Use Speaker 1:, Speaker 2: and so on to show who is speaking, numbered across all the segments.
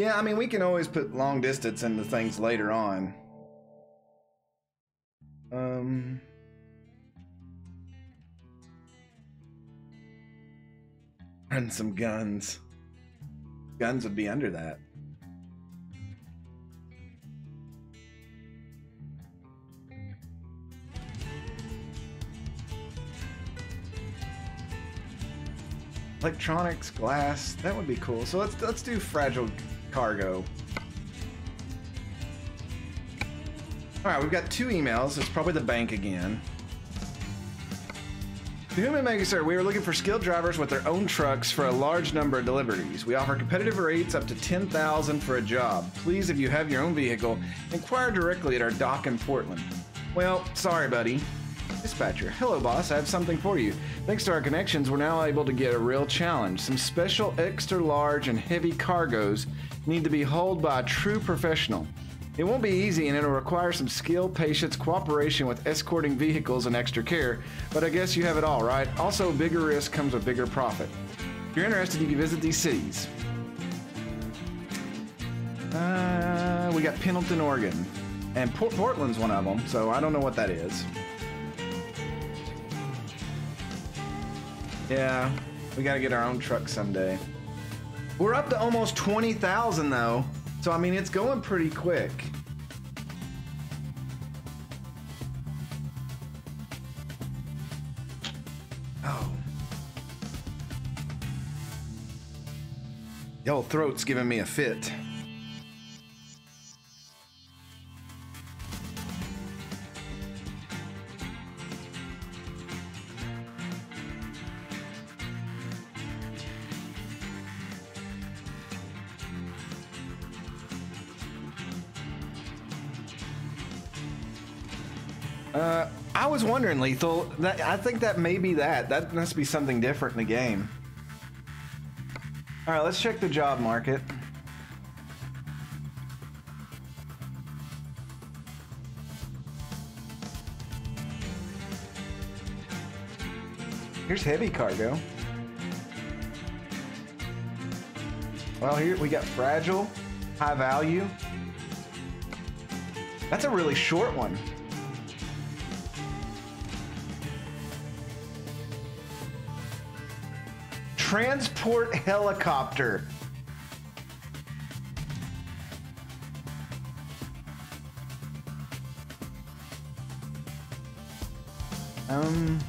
Speaker 1: Yeah, I mean, we can always put long distance into things later on. Um. And some guns. Guns would be under that. Electronics, glass, that would be cool. So let's let's do fragile cargo. All right, we've got two emails. It's probably the bank again. The Human Mega Sir, we are looking for skilled drivers with their own trucks for a large number of deliveries. We offer competitive rates up to 10000 for a job. Please, if you have your own vehicle, inquire directly at our dock in Portland. Well, sorry, buddy. Dispatcher, hello, boss. I have something for you. Thanks to our connections, we're now able to get a real challenge. Some special extra large and heavy cargoes need to be hauled by a true professional. It won't be easy and it'll require some skill, patience, cooperation with escorting vehicles, and extra care, but I guess you have it all, right? Also, bigger risk comes with bigger profit. If you're interested, you can visit these cities. Uh, we got Pendleton, Oregon. And Port- Portland's one of them, so I don't know what that is. Yeah, we gotta get our own truck someday. We're up to almost 20,000 though. So, I mean, it's going pretty quick. Oh. Old throat's giving me a fit. Wondering, Lethal. That I think that may be that. That must be something different in the game. All right, let's check the job market. Here's heavy cargo. Well, here we got fragile, high value. That's a really short one. Transport helicopter. Um.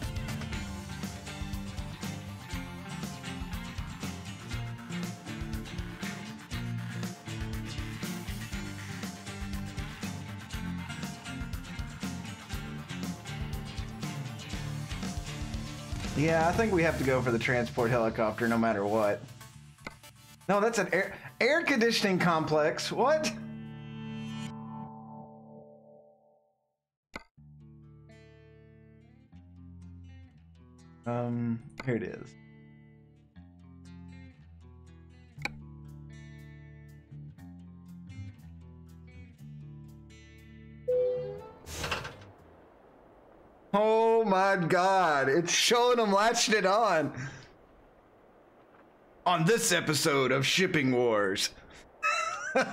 Speaker 1: Yeah, I think we have to go for the transport helicopter no matter what. No, that's an air air conditioning complex. What? Um, here it is. My god, it's showing them latching it on. On this episode of Shipping Wars.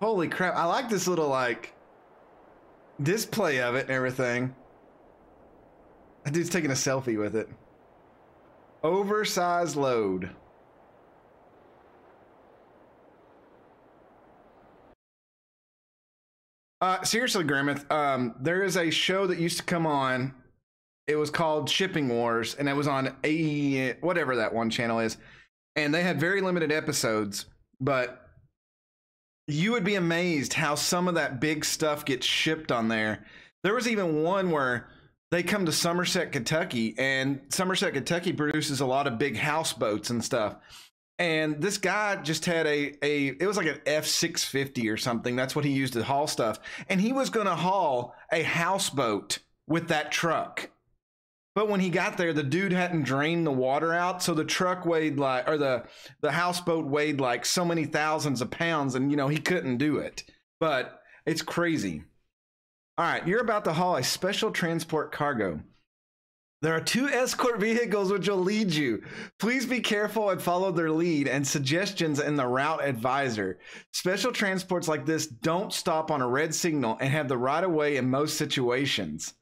Speaker 1: Holy crap, I like this little like display of it and everything. That dude's taking a selfie with it. Oversized load. Uh, seriously, Grimmeth, um, there is a show that used to come on. It was called Shipping Wars, and it was on a whatever that one channel is, and they had very limited episodes. But you would be amazed how some of that big stuff gets shipped on there. There was even one where they come to Somerset, Kentucky, and Somerset, Kentucky produces a lot of big houseboats and stuff and this guy just had a a it was like an F650 or something. That's what he used to haul stuff. And he was going to haul a houseboat with that truck. But when he got there, the dude hadn't drained the water out, so the truck weighed like or the the houseboat weighed like so many thousands of pounds and you know, he couldn't do it. But it's crazy. All right, you're about to haul a special transport cargo. There are two escort vehicles which will lead you. Please be careful and follow their lead and suggestions in the route advisor. Special transports like this don't stop on a red signal and have the right of way in most situations.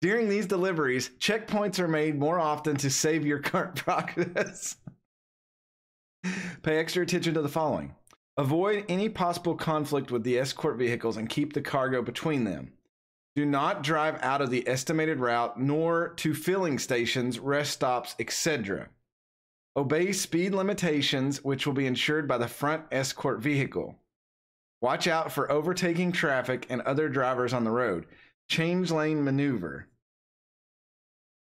Speaker 1: During these deliveries, checkpoints are made more often to save your current progress. Pay extra attention to the following avoid any possible conflict with the escort vehicles and keep the cargo between them. Do not drive out of the estimated route nor to filling stations, rest stops, etc. Obey speed limitations, which will be ensured by the front escort vehicle. Watch out for overtaking traffic and other drivers on the road. Change lane maneuver.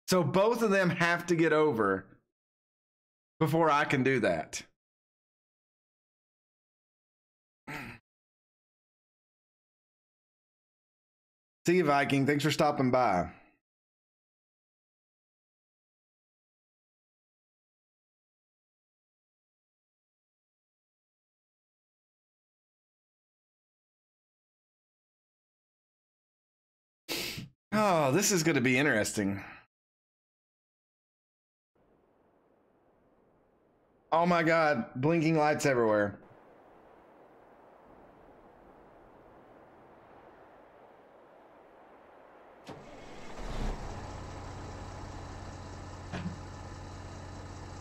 Speaker 1: So both of them have to get over before I can do that. See you, Viking. Thanks for stopping by. Oh, this is going to be interesting. Oh my god, blinking lights everywhere.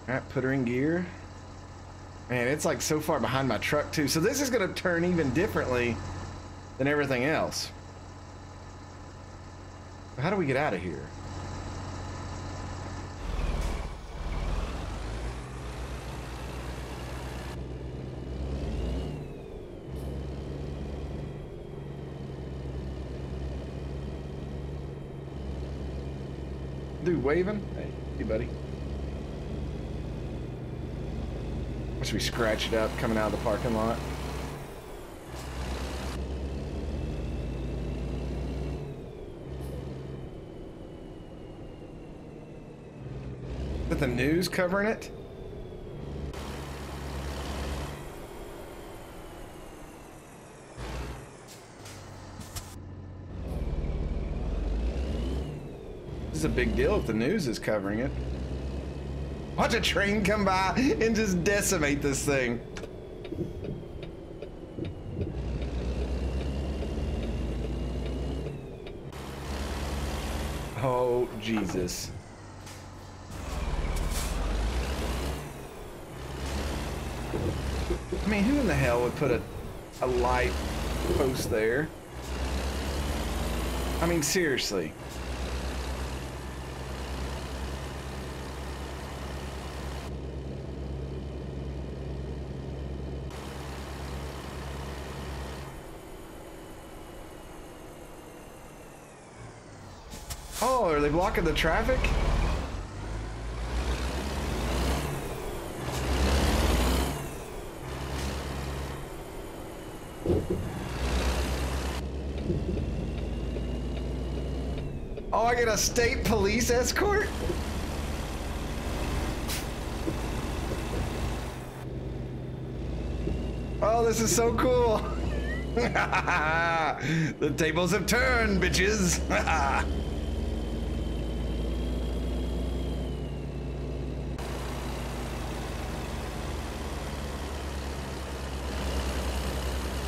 Speaker 1: Alright, put her in gear. Man, it's like so far behind my truck too. So this is going to turn even differently than everything else. How do we get out of here? Dude, waving? Hey, hey buddy. Once we scratch it up coming out of the parking lot. Is the news covering it? This is a big deal if the news is covering it. Watch a train come by and just decimate this thing. Oh, Jesus. I mean, who in the hell would put a, a light post there? I mean, seriously. Oh, are they blocking the traffic? Oh, I get a state police escort? Oh, this is so cool. the tables have turned, bitches.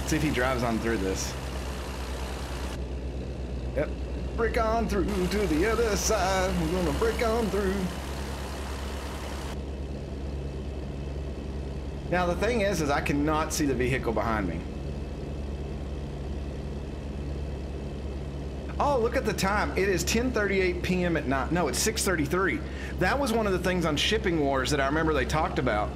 Speaker 1: See if he drives on through this. Yep. Break on through to the other side. We're gonna break on through. Now the thing is, is I cannot see the vehicle behind me. Oh, look at the time. It is 10:38 p.m. at night. No, it's 6:33. That was one of the things on Shipping Wars that I remember they talked about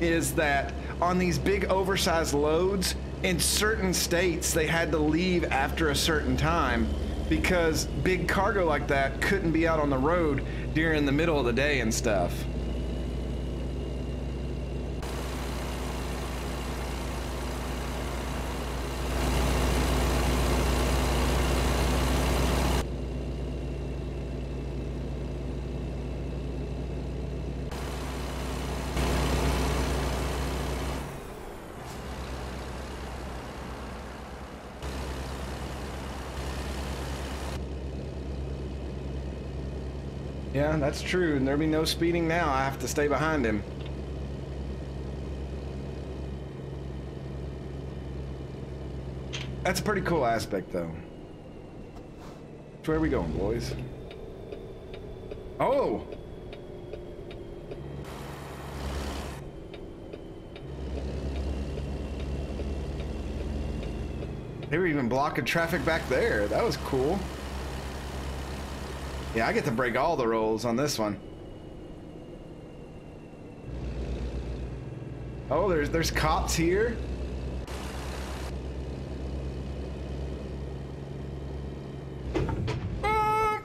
Speaker 1: is that on these big oversized loads, in certain states they had to leave after a certain time because big cargo like that couldn't be out on the road during the middle of the day and stuff. That's true. And there'll be no speeding now. I have to stay behind him. That's a pretty cool aspect, though. Where are we going, boys? Oh! They were even blocking traffic back there. That was cool. Yeah, I get to break all the rules on this one. Oh, there's there's cops here. Ah!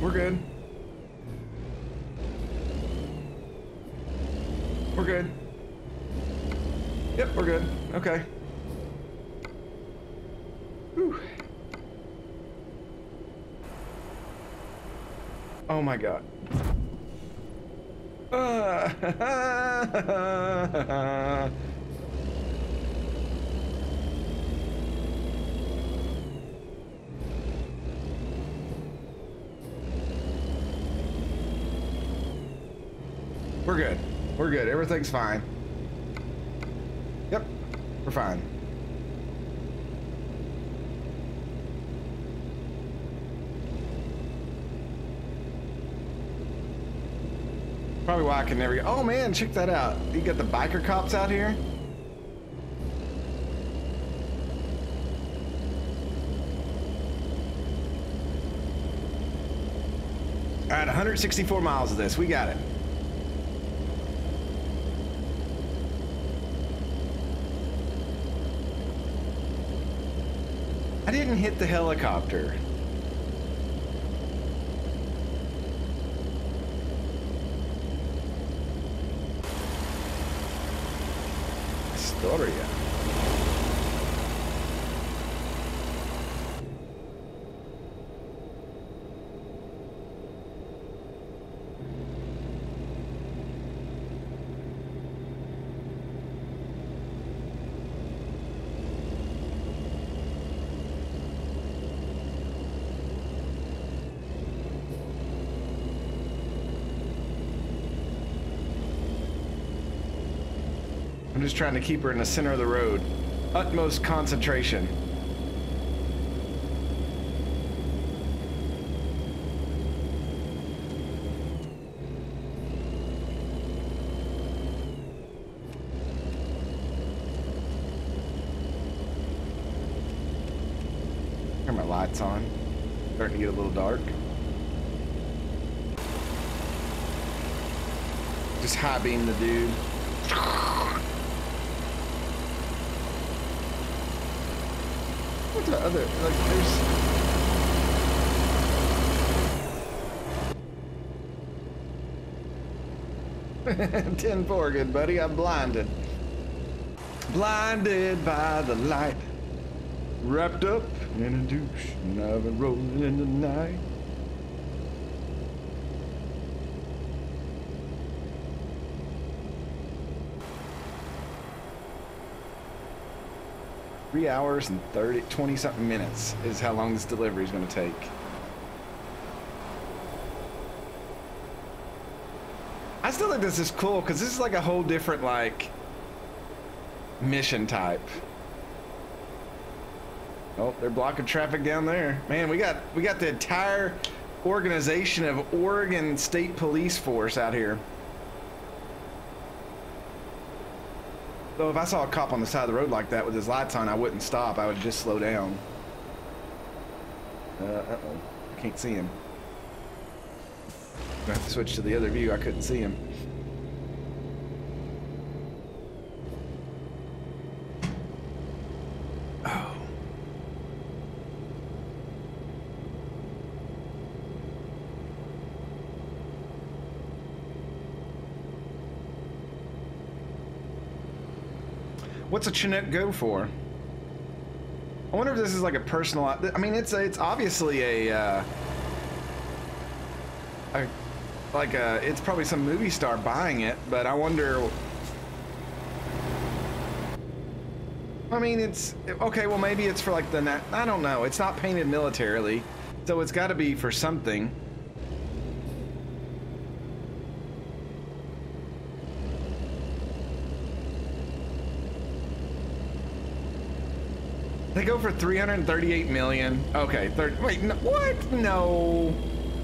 Speaker 1: We're good. We're good. Yep, we're good. Okay. Whew. Oh my god. We're good. We're good. Everything's fine. Yep, we're fine. Probably why I can never. Oh man, check that out. You got the biker cops out here. All right, 164 miles of this. We got it. I didn't hit the helicopter. Astoria. I'm just trying to keep her in the center of the road. Utmost concentration. Turn my lights on. Starting to get a little dark. Just high beam the dude. What the other like there's 10 4, good buddy. I'm blinded. Blinded by the light. Wrapped up in a douche. And I've been rolling in the night. Three hours and 30, 20 something minutes is how long this delivery is going to take. I still think this is cool because this is like a whole different like mission type. Oh, they're blocking traffic down there. Man, we got we got the entire organization of Oregon State Police Force out here. Though if I saw a cop on the side of the road like that with his lights on, I wouldn't stop. I would just slow down. Uh, uh-oh. I can't see him. I have to switch to the other view. I couldn't see him. What's a Chinook go for? I wonder if this is like a personal. I mean, it's a, it's obviously a, uh, a like a. It's probably some movie star buying it, but I wonder. I mean, it's okay. Well, maybe it's for like the. I don't know. It's not painted militarily, So it's got to be for something. For 338 million. Okay, 30, wait, no, what? No.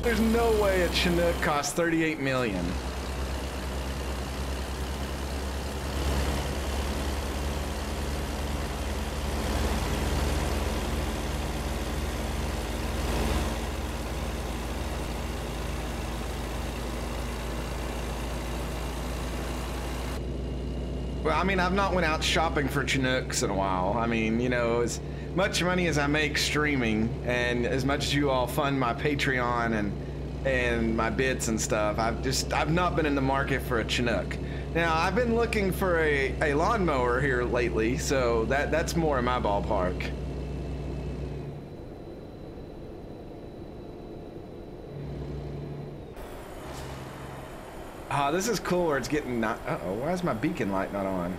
Speaker 1: There's no way a Chinook costs 38 million. Well, I mean, I've not went out shopping for Chinooks in a while. I mean, you know, as much money as I make streaming, and as much as you all fund my Patreon and and my bits and stuff, I've just I've not been in the market for a Chinook. Now, I've been looking for a, a lawnmower here lately, so that that's more in my ballpark. Ah, this is cool where it's getting not. Uh oh, why is my beacon light not on?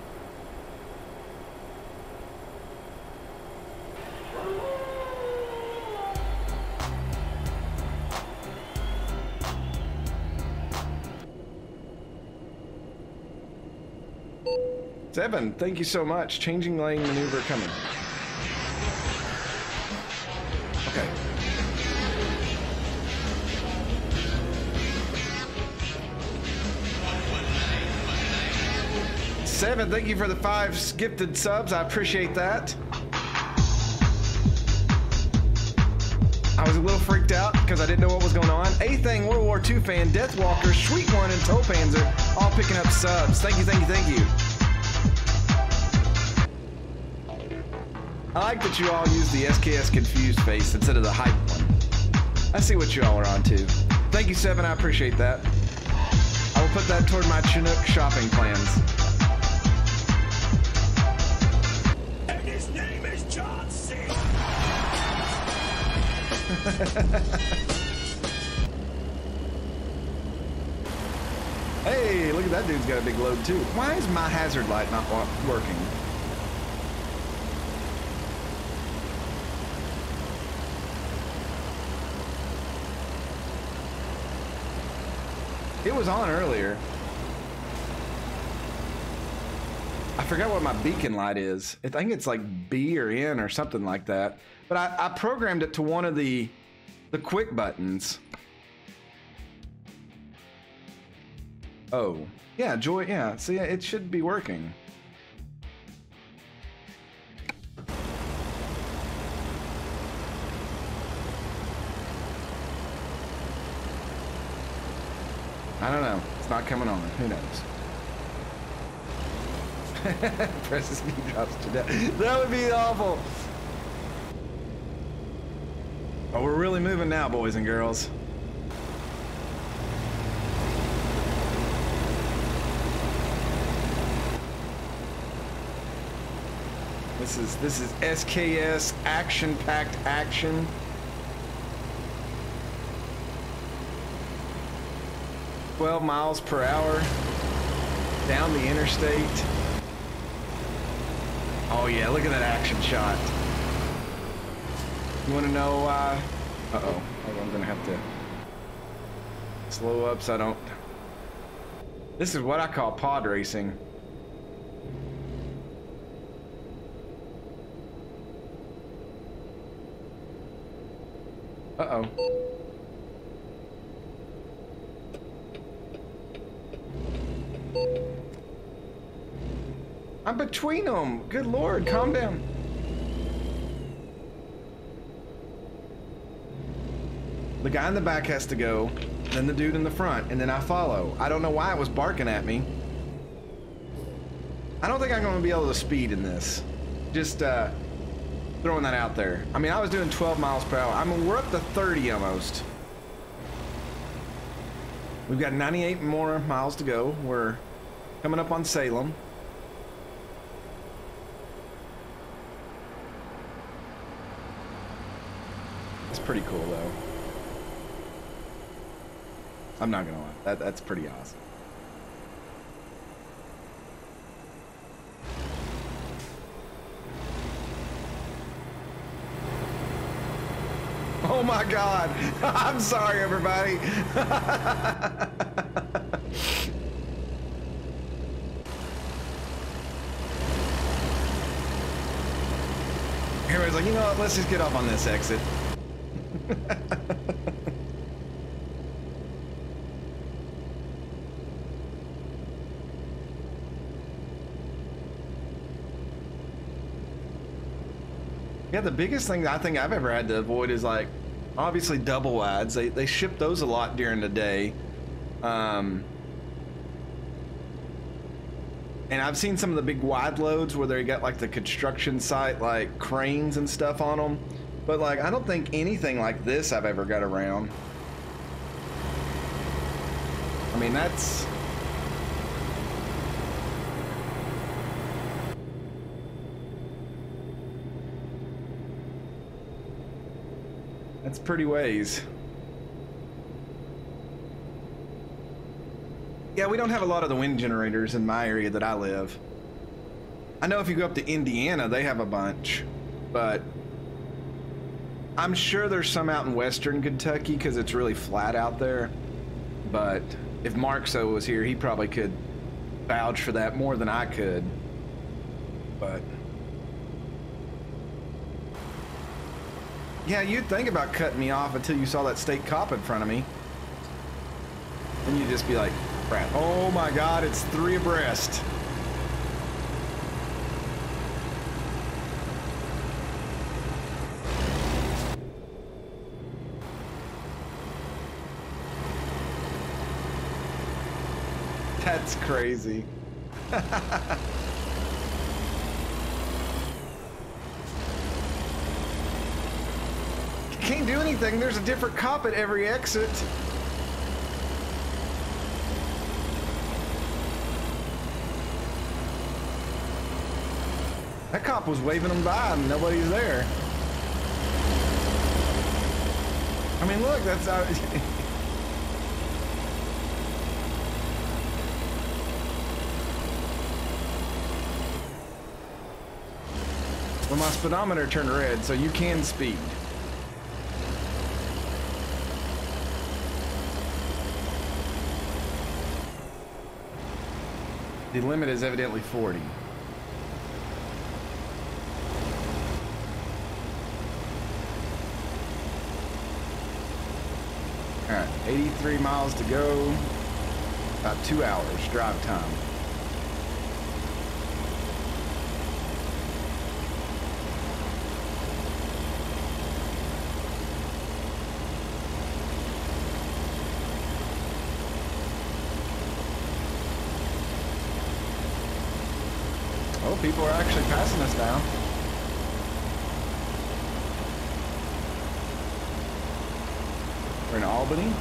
Speaker 1: Seven, thank you so much. Changing lane maneuver coming. Okay. Seven, thank you for the five gifted subs. I appreciate that. I was a little freaked out because I didn't know what was going on. A thing World War II fan, Deathwalker, Sweet One, and Toe Panzer all picking up subs. Thank you, thank you, thank you. I like that you all use the SKS confused face instead of the hype one. I see what you all are on to. Thank you, Seven. I appreciate that. I will put that toward my Chinook shopping plans.
Speaker 2: And his name is John C.
Speaker 1: Hey, look at that dude's got a big load too. Why is my hazard light not working? It was on earlier. I forgot what my beacon light is. I think it's like B or N or something like that. But I, I programmed it to one of the the quick buttons. Oh, yeah, joy. Yeah, see, it should be working. I don't know. It's not coming on. Who knows? Presses me drops to death. That would be awful. Oh, we're really moving now, boys and girls. This is this is SKS action-packed action. Twelve miles per hour down the interstate. Oh yeah, look at that action shot. You want to know? Uh, uh oh, I'm gonna have to slow up so I don't. This is what I call pod racing. Uh oh. I'm between them. Good lord, calm down. The guy in the back has to go, then the dude in the front, and then I follow. I don't know why it was barking at me. I don't think I'm going to be able to speed in this. Just uh, throwing that out there. I mean, I was doing 12 miles per hour. I mean, we're up to 30 almost. We've got 98 more miles to go. We're coming up on Salem. Pretty cool, though. I'm not gonna lie. That, that's pretty awesome. Oh my god. I'm sorry, everybody. Everybody's like, you know what? Let's just get off on this exit. Yeah, the biggest thing I think I've ever had to avoid is like obviously double ads. They they ship those a lot during the day. Um and I've seen some of the big wide loads where they got like the construction site like cranes and stuff on them. But like I don't think anything like this I've ever got around. I mean, that's That's pretty ways. Yeah, we don't have a lot of the wind generators in my area that I live. I know if you go up to Indiana, they have a bunch, but I'm sure there's some out in western Kentucky because it's really flat out there. But if Mark So was here, he probably could vouch for that more than I could. But Yeah, you'd think about cutting me off until you saw that state cop in front of me. And you'd just be like, crap. Oh my god, it's three abreast. That's crazy. Can't do anything. There's a different cop at every exit. That cop was waving them by and nobody's there. I mean, look, that's... Uh, my speedometer turned red, so you can speed. The limit is evidently 40. Alright, 83 miles to go. About two hours drive time. Oh, people are actually passing us now. We're in Albany.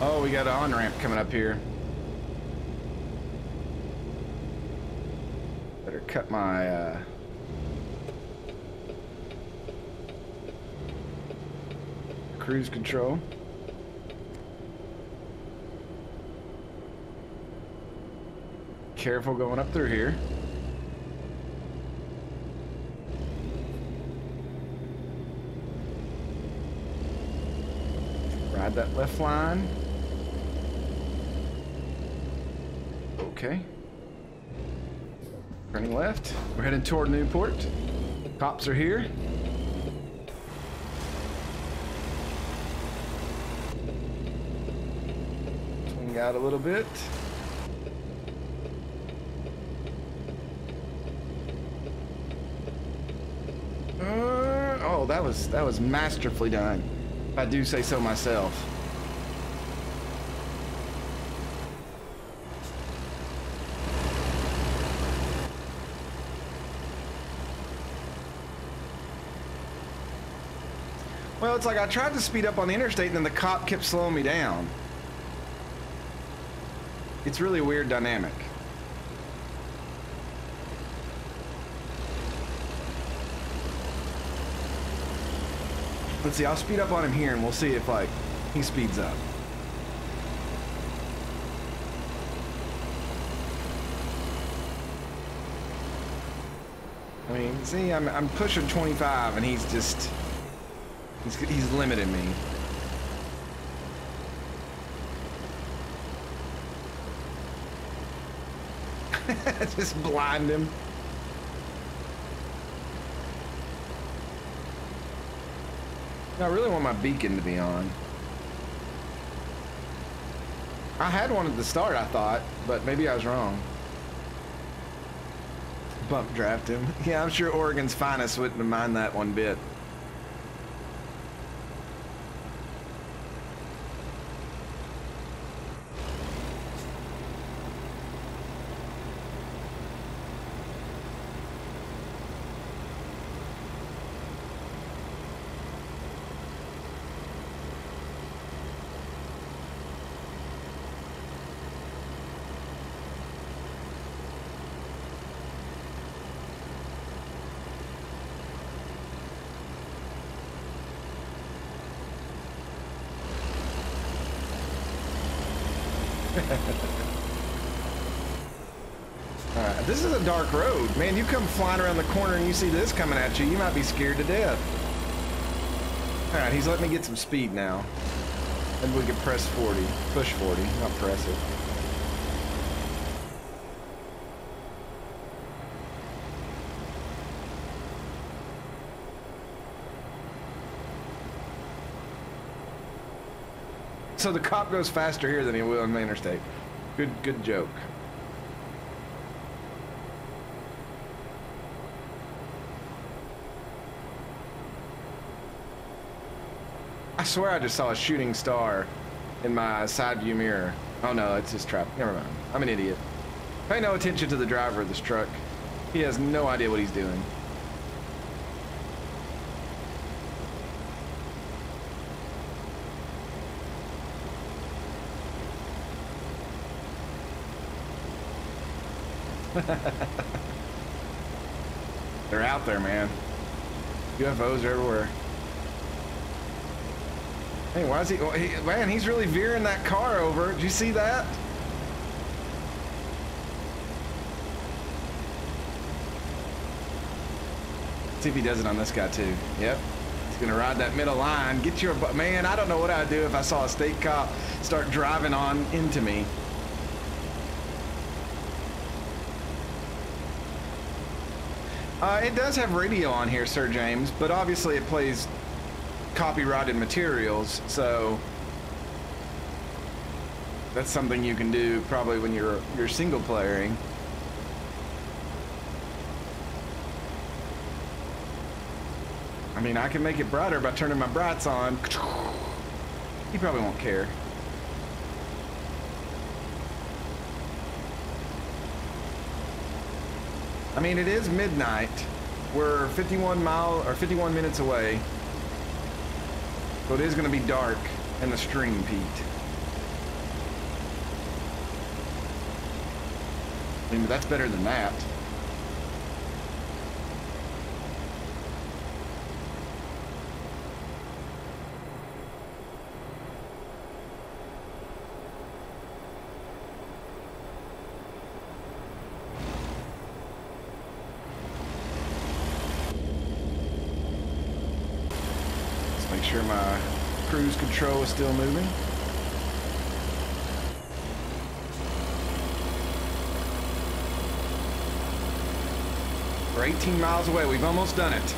Speaker 1: Oh, we got an on-ramp coming up here. Better cut my, uh... cruise control. Careful going up through here. Ride that left line. Okay. Turning left. We're heading toward Newport. Cops are here. Out a little bit. Uh, oh, that was that was masterfully done. I do say so myself. Well, it's like I tried to speed up on the interstate and then the cop kept slowing me down. It's really a weird dynamic. Let's see, I'll speed up on him here and we'll see if like He speeds up. I mean, see, I'm, I'm pushing 25 and he's just, he's, he's limiting me. just blind him. I really want my beacon to be on. I had one at the start, I thought, but maybe I was wrong. Bump draft him. Yeah, I'm sure Oregon's finest wouldn't mind that one bit. Alright, this is dark road. Man, you come flying around the corner and you see this coming at you, you might be scared to death. Alright, he's letting me get some speed now. And we can press 40. Push 40, not press it. So the cop goes faster here than he will on the interstate. Good, good joke. I swear I just saw a shooting star in my side view mirror. Oh no, it's his trap. Never mind. I'm an idiot. Pay no attention to the driver of this truck. He has no idea what he's doing. They're out there, man. UFOs are everywhere. Hey, why is he, he? Man, he's really veering that car over. Did you see that? See if he does it on this guy too. Yep. He's gonna ride that middle line. Get your man. I don't know what I'd do if I saw a state cop start driving on into me. Uh, it does have radio on here, Sir James, but obviously it plays copyrighted materials, so that's something you can do probably when you're you're single playering. I mean, I can make it brighter by turning my brights on. He probably won't care. I mean, it is midnight. We're 51 mile or 51 minutes away. So it is going to be dark in the stream, Pete. I mean, that's better than that. Sure my cruise control is still moving. We're 18 miles away. We've almost done it.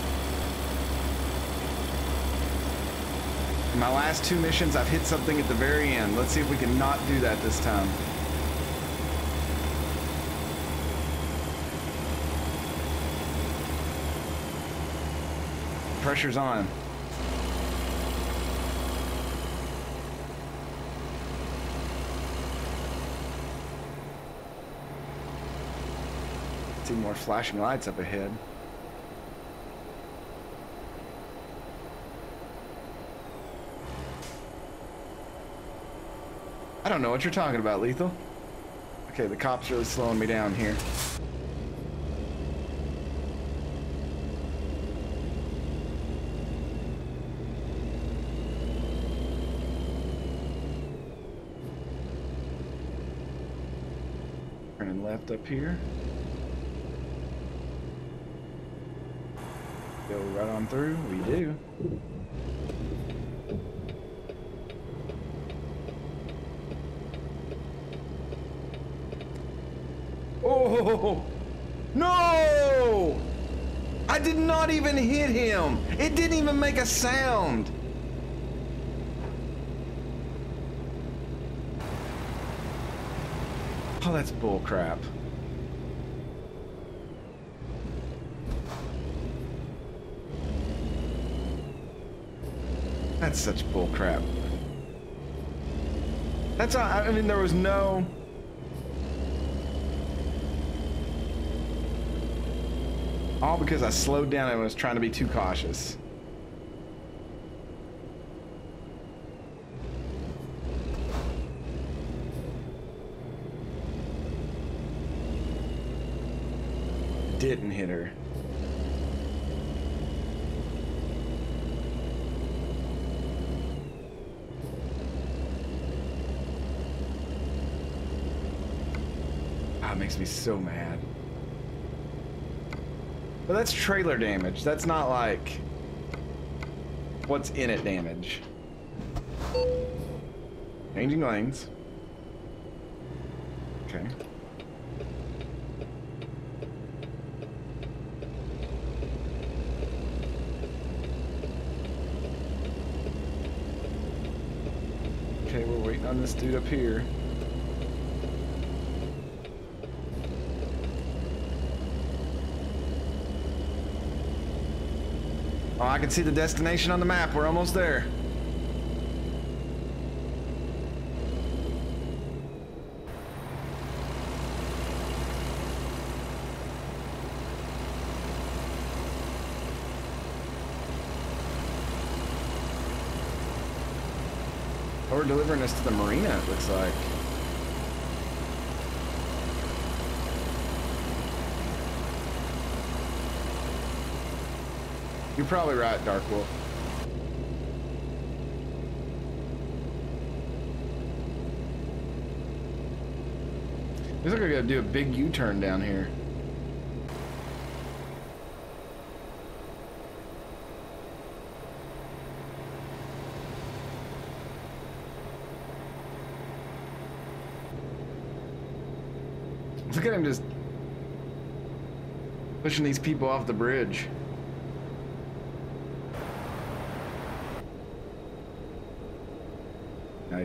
Speaker 1: In my last two missions, I've hit something at the very end. Let's see if we can not do that this time. Pressure's on. See more flashing lights up ahead. I don't know what you're talking about, Lethal. Okay, the cop's really slowing me down here. Turning left up here. Go right on through. We do. Oh no! I did not even hit him. It didn't even make a sound. Oh, that's bull That's such bull crap. That's I mean there was no All because I slowed down and was trying to be too cautious. Didn't hit her. Ah, it makes me so mad. But that's trailer damage. That's not like what's in it damage. Changing lanes. Okay. Okay, we're waiting on this dude up here. Oh, I can see the destination on the map. We're almost there. We're delivering us to the marina, it looks like. You're probably right, Dark Wolf. Looks like I gotta do a big U-turn down here. Look at him just pushing these people off the bridge.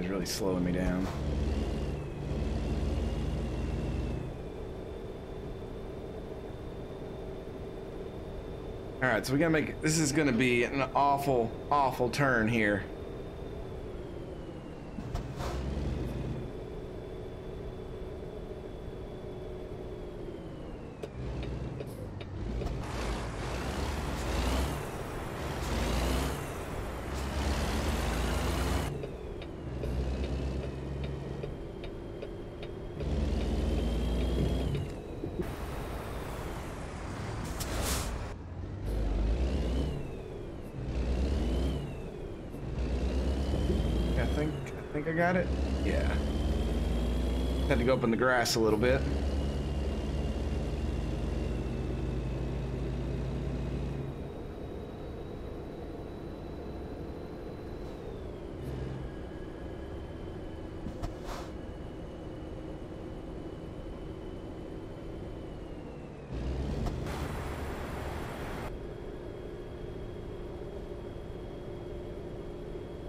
Speaker 1: He's really slowing me down. Alright, so we gotta make, this is gonna be an awful, awful turn here. I think, I think I got it. Yeah. Had to go up in the grass a little bit.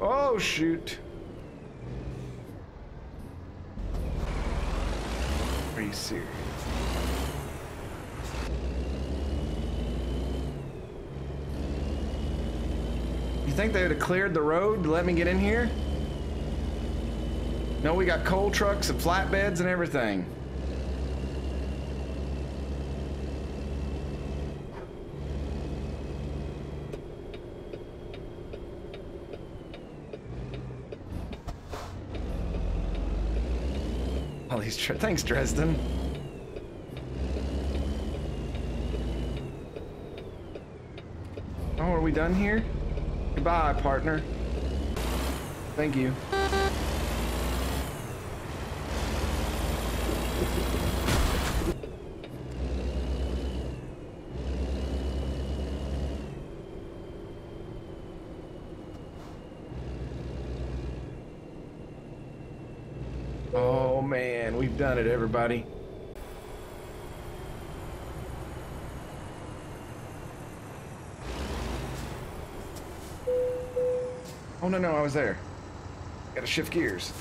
Speaker 1: Oh, shoot. Are you serious? You think they would have cleared the road to let me get in here? No, we got coal trucks and flatbeds and everything. All these thanks, Dresden. Oh, are we done here? Goodbye, partner. Thank you. Oh man, we've done it, everybody. Oh no, no, I was there. Gotta shift gears.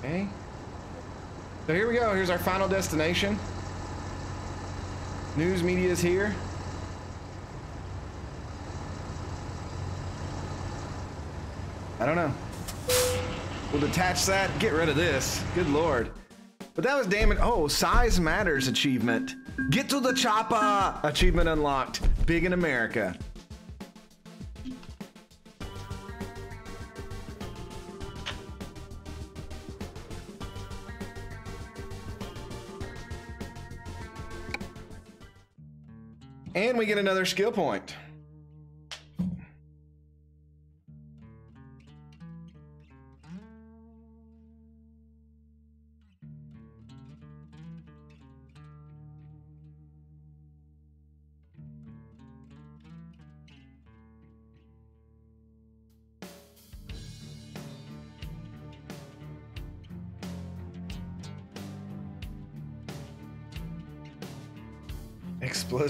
Speaker 1: Okay. So here we go. Here's our final destination. News media is here. I don't know. We'll detach that, get rid of this. Good lord. But that was damn it. Oh, size matters achievement. Get to the chopper! Achievement unlocked. Big in America. And we get another skill point.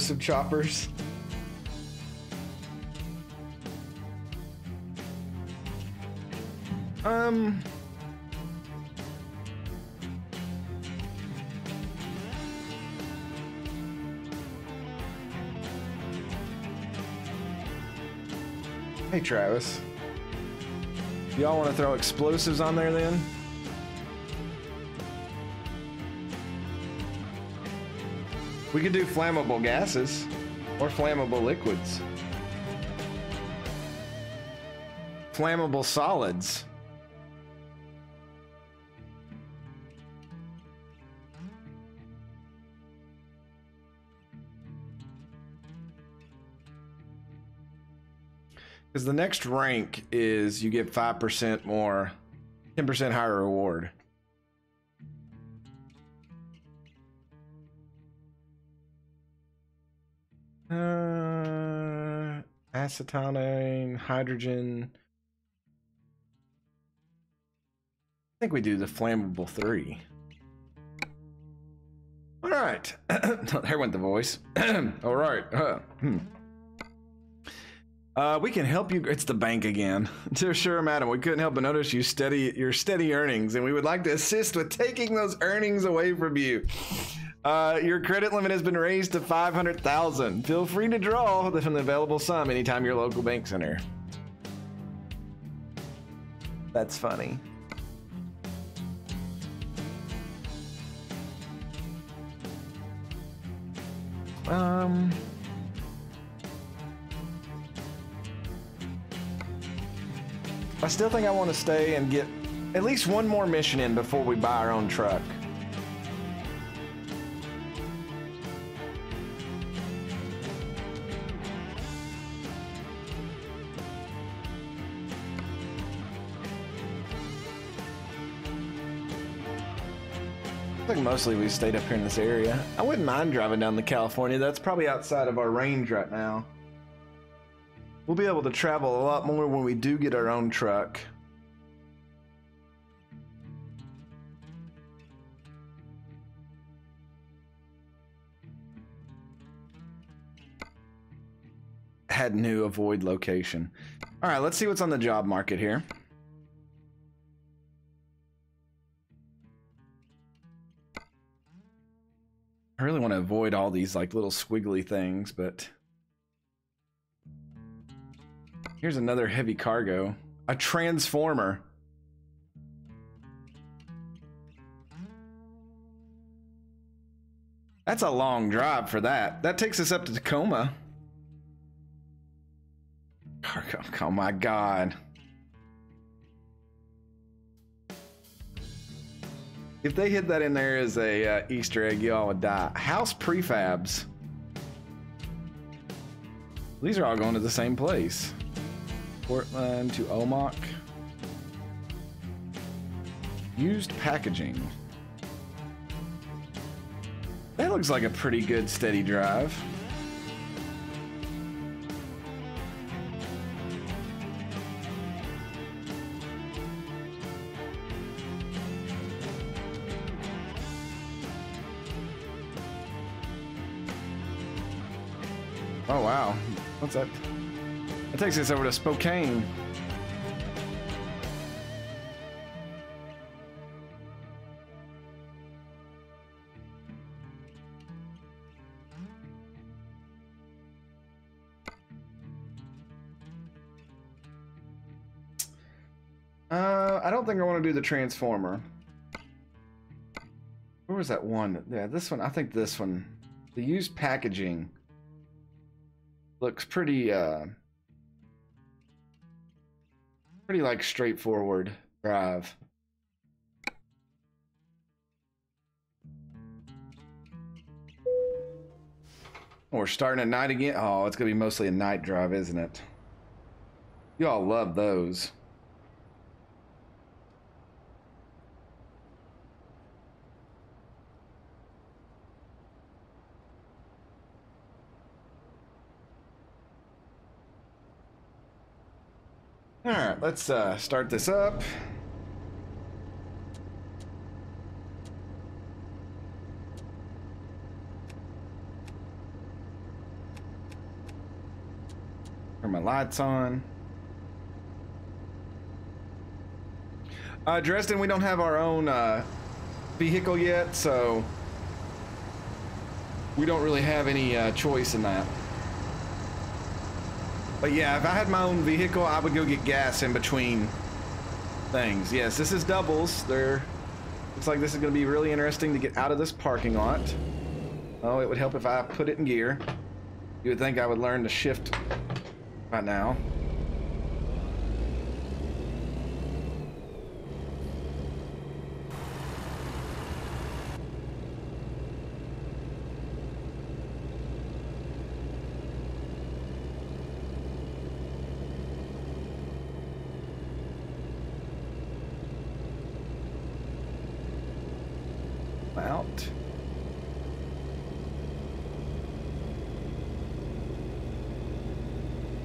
Speaker 1: Explosive choppers. Um. Hey, Travis. Y'all want to throw explosives on there then? We could do flammable gases or flammable liquids. Flammable solids. Because the next rank is you get 5% more, 10% higher reward. Acetylene, hydrogen. I think we do the flammable three. All right. there went the voice. All right. Uh, hmm. Uh, we can help you. It's the bank again. Sure, madam, we couldn't help but notice you steady your steady earnings, and we would like to assist with taking those earnings away from you. Uh, your credit limit has been raised to 500,000. Feel free to draw from the available sum anytime your local bank center. That's funny. Um. I still think I want to stay and get at least one more mission in before we buy our own truck. Mostly we stayed up here in this area. I wouldn't mind driving down to California. That's probably outside of our range right now. We'll be able to travel a lot more when we do get our own truck. Had new avoid location. All right, let's see what's on the job market here. I really want to avoid all these like little squiggly things, but here's another heavy cargo. A transformer. That's a long drive for that. That takes us up to Tacoma. Cargo. Oh my god. If they hid that in there as a uh, Easter egg, y'all would die. House prefabs. These are all going to the same place. Portland to Omak. Used packaging. That looks like a pretty good steady drive. Wow. What's that? That takes us over to Spokane. Uh, I don't think I want to do the Transformer. Where was that one? Yeah, this one. I think this one. The used packaging looks pretty, uh, pretty like straightforward drive. We're starting at night again. Oh, it's gonna be mostly a night drive, isn't it? You all love those. All right, let's uh, start this up. Turn my lights on. Uh, Dresden, we don't have our own uh, vehicle yet, so we don't really have any uh, choice in that. But yeah, if I had my own vehicle, I would go get gas in between things. Yes, this is doubles. There looks like this is going to be really interesting to get out of this parking lot. Oh, it would help if I put it in gear. You would think I would learn to shift by now. Out.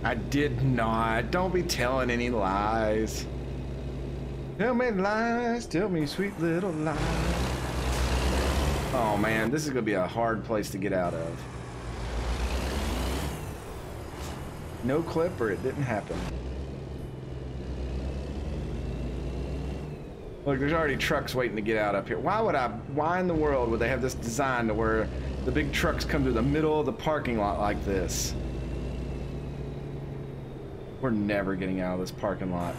Speaker 1: I did not. Don't be telling any lies. Tell me lies. Tell me sweet little lies. Oh man, this is gonna be a hard place to get out of. No clip or it didn't happen. Look, there's already trucks waiting to get out up here. Why would I, why in the world would they have this design to where the big trucks come through the middle of the parking lot like this? We're never getting out of this parking lot.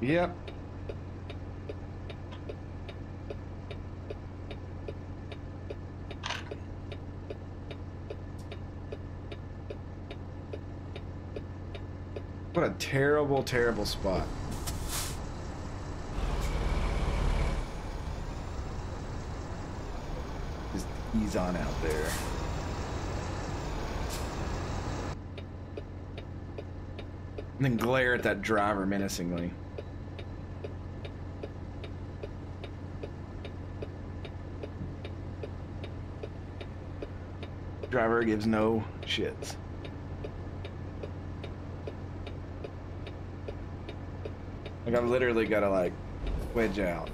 Speaker 1: Yep. What a terrible, terrible spot. Just ease on out there. And then glare at that driver menacingly. Driver gives no shits. Like I've literally got to like wedge out.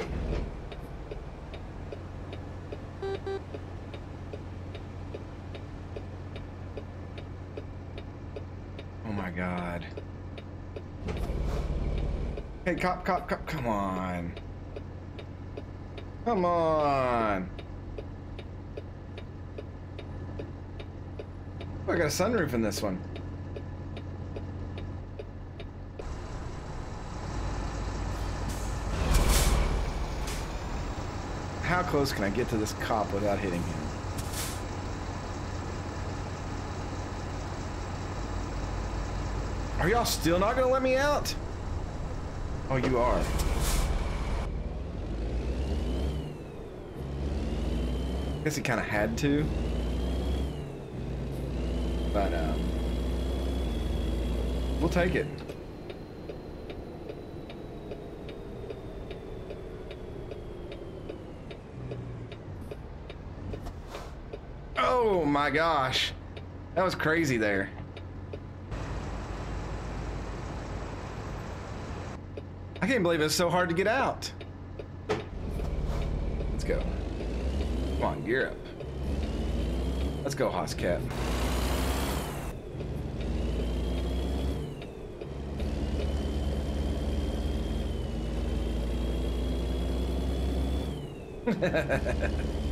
Speaker 1: Oh my god. Hey, cop, cop, cop, come on. Come on. Oh, I got a sunroof in this one. How close can I get to this cop without hitting him? Are y'all still not gonna let me out? Oh, you are. I Guess he kind of had to. But, um, we'll take it. Oh my gosh. That was crazy there. I can't believe it's so hard to get out. Let's go. Come on, gear up. Let's go, Hoscat. Our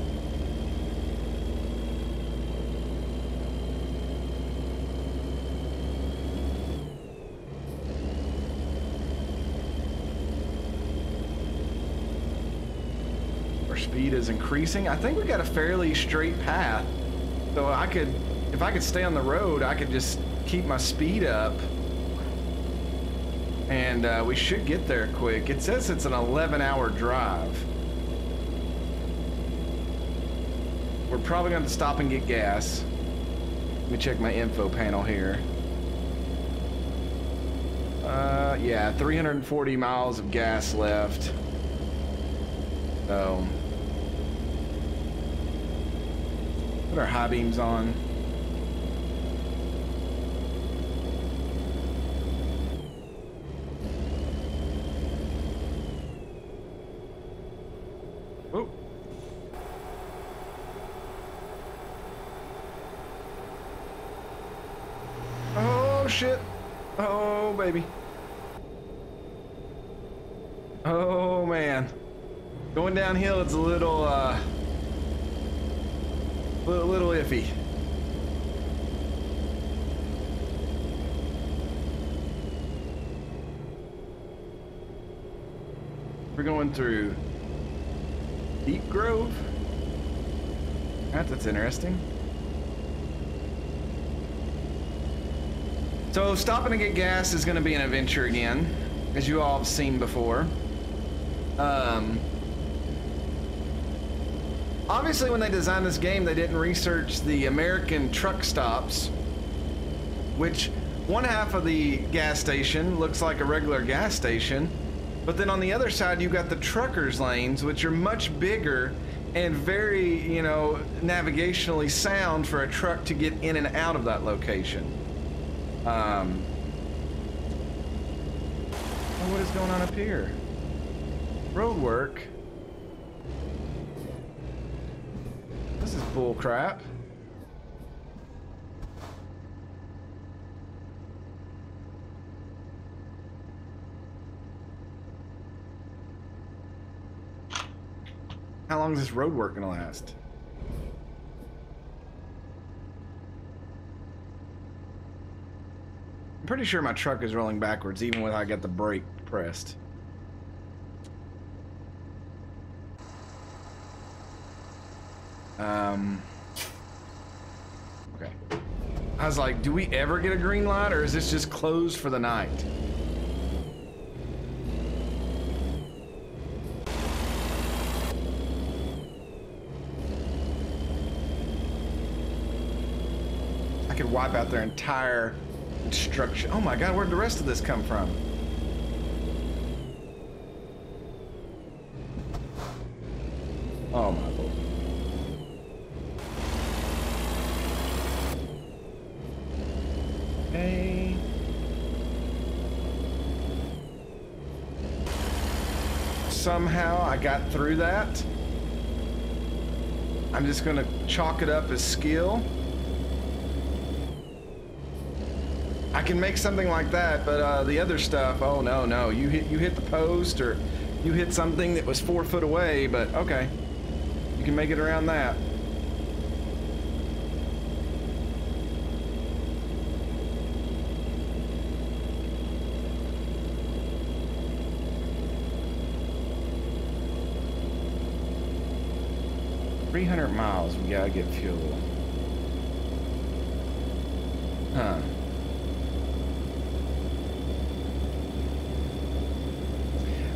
Speaker 1: speed is increasing. I think we got a fairly straight path. So I could, if I could stay on the road, I could just keep my speed up. And uh, we should get there quick. It says it's an 11 hour drive. We're probably going to stop and get gas. Let me check my info panel here. Uh, yeah, 340 miles of gas left. So, put our high beams on. Oh. Oh shit. Oh baby. Oh man. Going downhill it's a little uh little, little iffy. We're going through Deep Grove. That, that's interesting. So stopping to get gas is going to be an adventure again, as you all have seen before. Um, obviously, when they designed this game, they didn't research the American truck stops, which one half of the gas station looks like a regular gas station, but then on the other side, you've got the truckers' lanes, which are much bigger and very, you know, navigationally sound for a truck to get in and out of that location. Um, oh, what is going on up here? Road work. This is bull crap. How long is this road work gonna last? I'm pretty sure my truck is rolling backwards even when I got the brake pressed. Um, okay. I was like, do we ever get a green light or is this just closed for the night? I could wipe out their entire structure. Oh my god, where'd the rest of this come from? Oh my lord. Okay. Somehow I got through that. I'm just gonna chalk it up as skill. I can make something like that, but uh, the other stuff, oh no, no. You hit you hit the post or you hit something that was four foot away, but okay. You can make it around that. Three hundred miles, we gotta get fuel. Huh.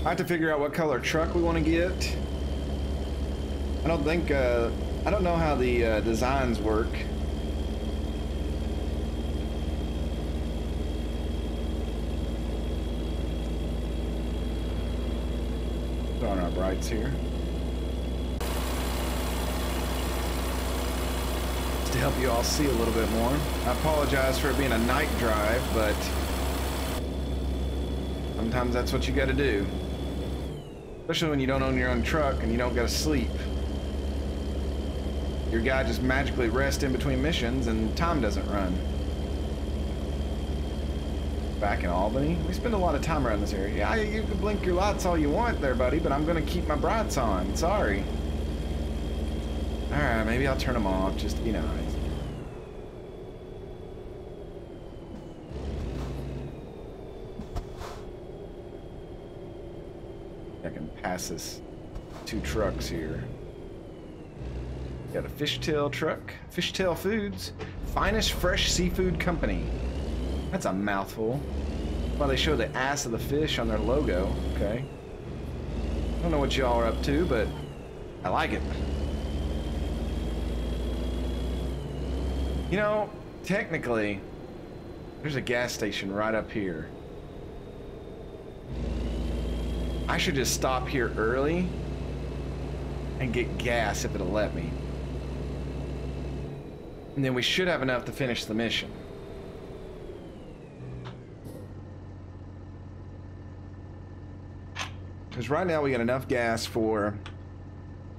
Speaker 1: I have to figure out what color truck we want to get. I don't think, uh, I don't know how the uh, designs work. Throwing our brights here. to help you all see a little bit more. I apologize for it being a night drive, but sometimes that's what you gotta do. Especially when you don't own your own truck and you don't gotta sleep. Your guy just magically rests in between missions and time doesn't run. Back in Albany, we spend a lot of time around this area. Yeah, you can blink your lights all you want there, buddy, but I'm gonna keep my brights on. Sorry. Alright, maybe I'll turn them off just to be nice. Pass this two trucks here. Got a fishtail truck. Fishtail Foods. Finest Fresh Seafood Company. That's a mouthful. Well, they show the ass of the fish on their logo. Okay. I don't know what y'all are up to, but I like it. You know, technically, there's a gas station right up here. I should just stop here early and get gas if it'll let me. And then we should have enough to finish the mission. Because right now we got enough gas for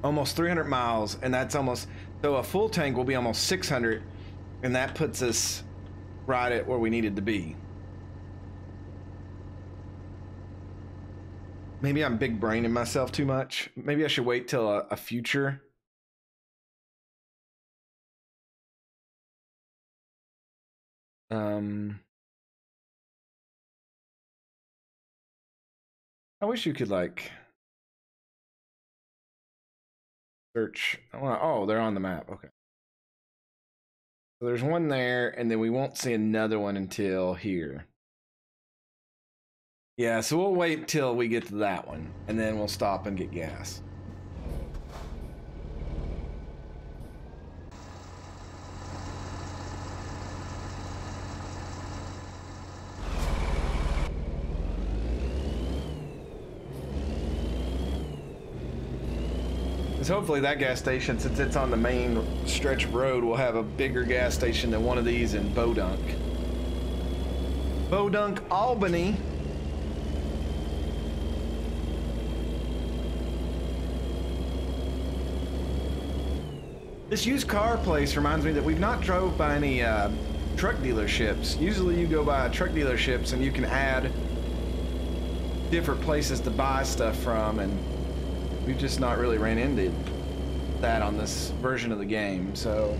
Speaker 1: almost 300 miles, and that's almost so a full tank will be almost 600, and that puts us right at where we needed to be. Maybe I'm big braining myself too much. Maybe I should wait till a, a future. Um, I wish you could like search. Oh, they're on the map. Okay. So there's one there, and then we won't see another one until here. Yeah, so we'll wait till we get to that one, and then we'll stop and get gas. Hopefully that gas station, since it's on the main stretch of road, will have a bigger gas station than one of these in Bodunk. Bodunk, Albany. This used car place reminds me that we've not drove by any uh, truck dealerships. Usually you go by truck dealerships and you can add different places to buy stuff from and we've just not really ran into that on this version of the game, so...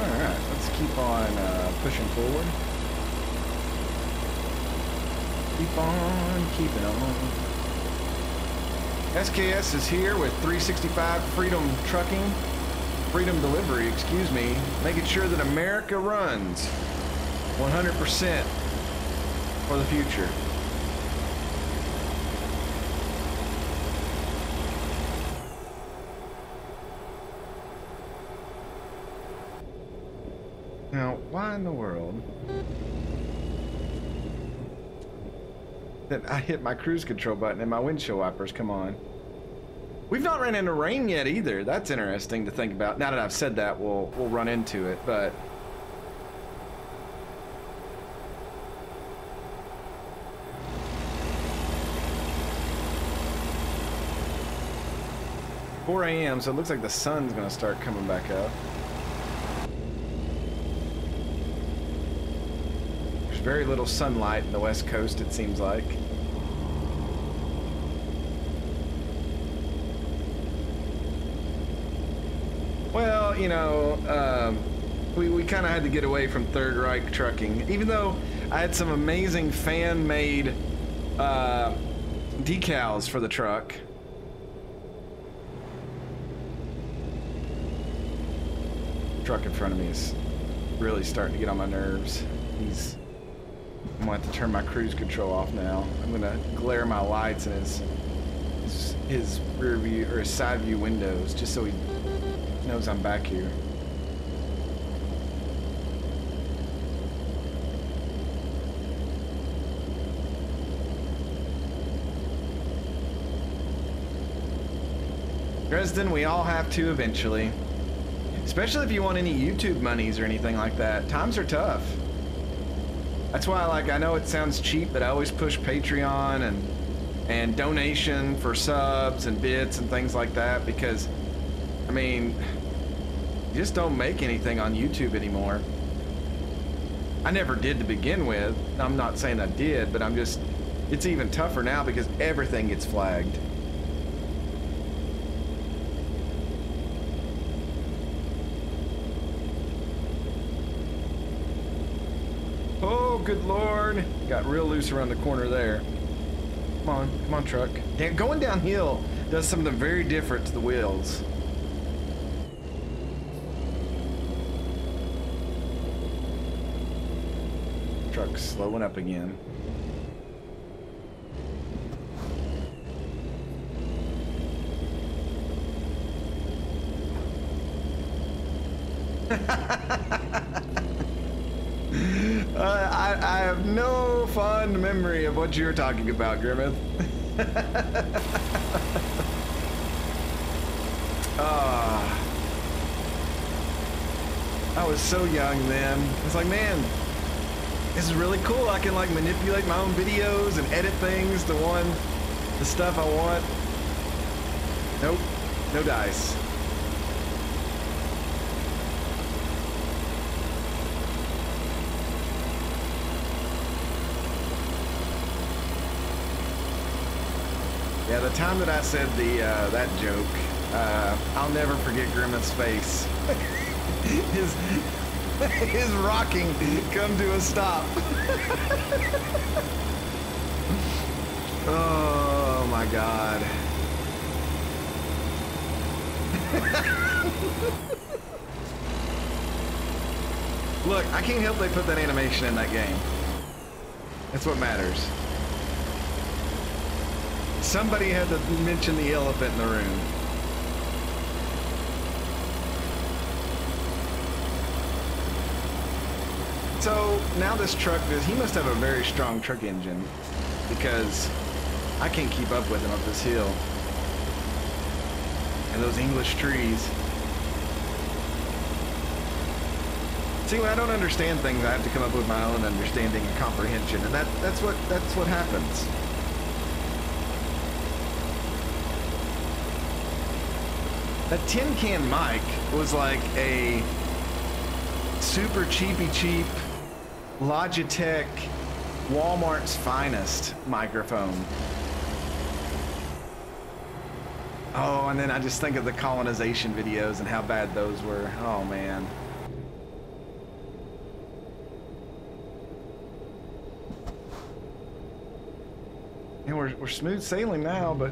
Speaker 1: Alright, let's keep on uh, pushing forward. Keep on keeping on. SKS is here with 365 Freedom Trucking, Freedom Delivery, excuse me, making sure that America runs 100% for the future. Now, why in the world that I hit my cruise control button and my windshield wipers come on? We've not ran into rain yet either. That's interesting to think about. Now that I've said that, we'll we'll run into it, but Four AM, so it looks like the sun's gonna start coming back up. Very little sunlight in the west coast, it seems like. Well, you know, um, we, we kind of had to get away from Third Reich trucking, even though I had some amazing fan-made uh, decals for the truck. Truck in front of me is really starting to get on my nerves. He's. I'm gonna have to turn my cruise control off now. I'm gonna glare my lights in his, his, his rear view or his side view windows just so he knows I'm back here. Dresden, we all have to eventually. Especially if you want any YouTube monies or anything like that. Times are tough. That's why, like, I know it sounds cheap, but I always push Patreon and and donation for subs and bits and things like that because, I mean, you just don't make anything on YouTube anymore. I never did to begin with. I'm not saying I did, but I'm just, it's even tougher now because everything gets flagged. Oh, good lord. Got real loose around the corner there. Come on, come on, truck. Damn, going downhill does something very different to the wheels. Truck's slowing up again. Uh, I, I have no fond memory of what you're talking about, Grimmeth. Ah. I was so young then. It's like, man, this is really cool. I can like manipulate my own videos and edit things to one, the stuff I want. Nope, no dice. Yeah, the time that I said the uh, that joke, uh, I'll never forget Grimmeth's face. his his rocking come to a stop. oh my god. Look, I can't help they put that animation in that game. That's what matters. Somebody had to mention the elephant in the room. So now this truck is, he must have a very strong truck engine because I can't keep up with him up this hill. And those English trees. See, when I don't understand things, I have to come up with my own understanding and comprehension, and that, that's what that's what happens. That tin can mic was like a super cheapy cheap Logitech Walmart's finest microphone. Oh, and then I just think of the colonization videos and how bad those were. Oh man. And we're, we're smooth sailing now, but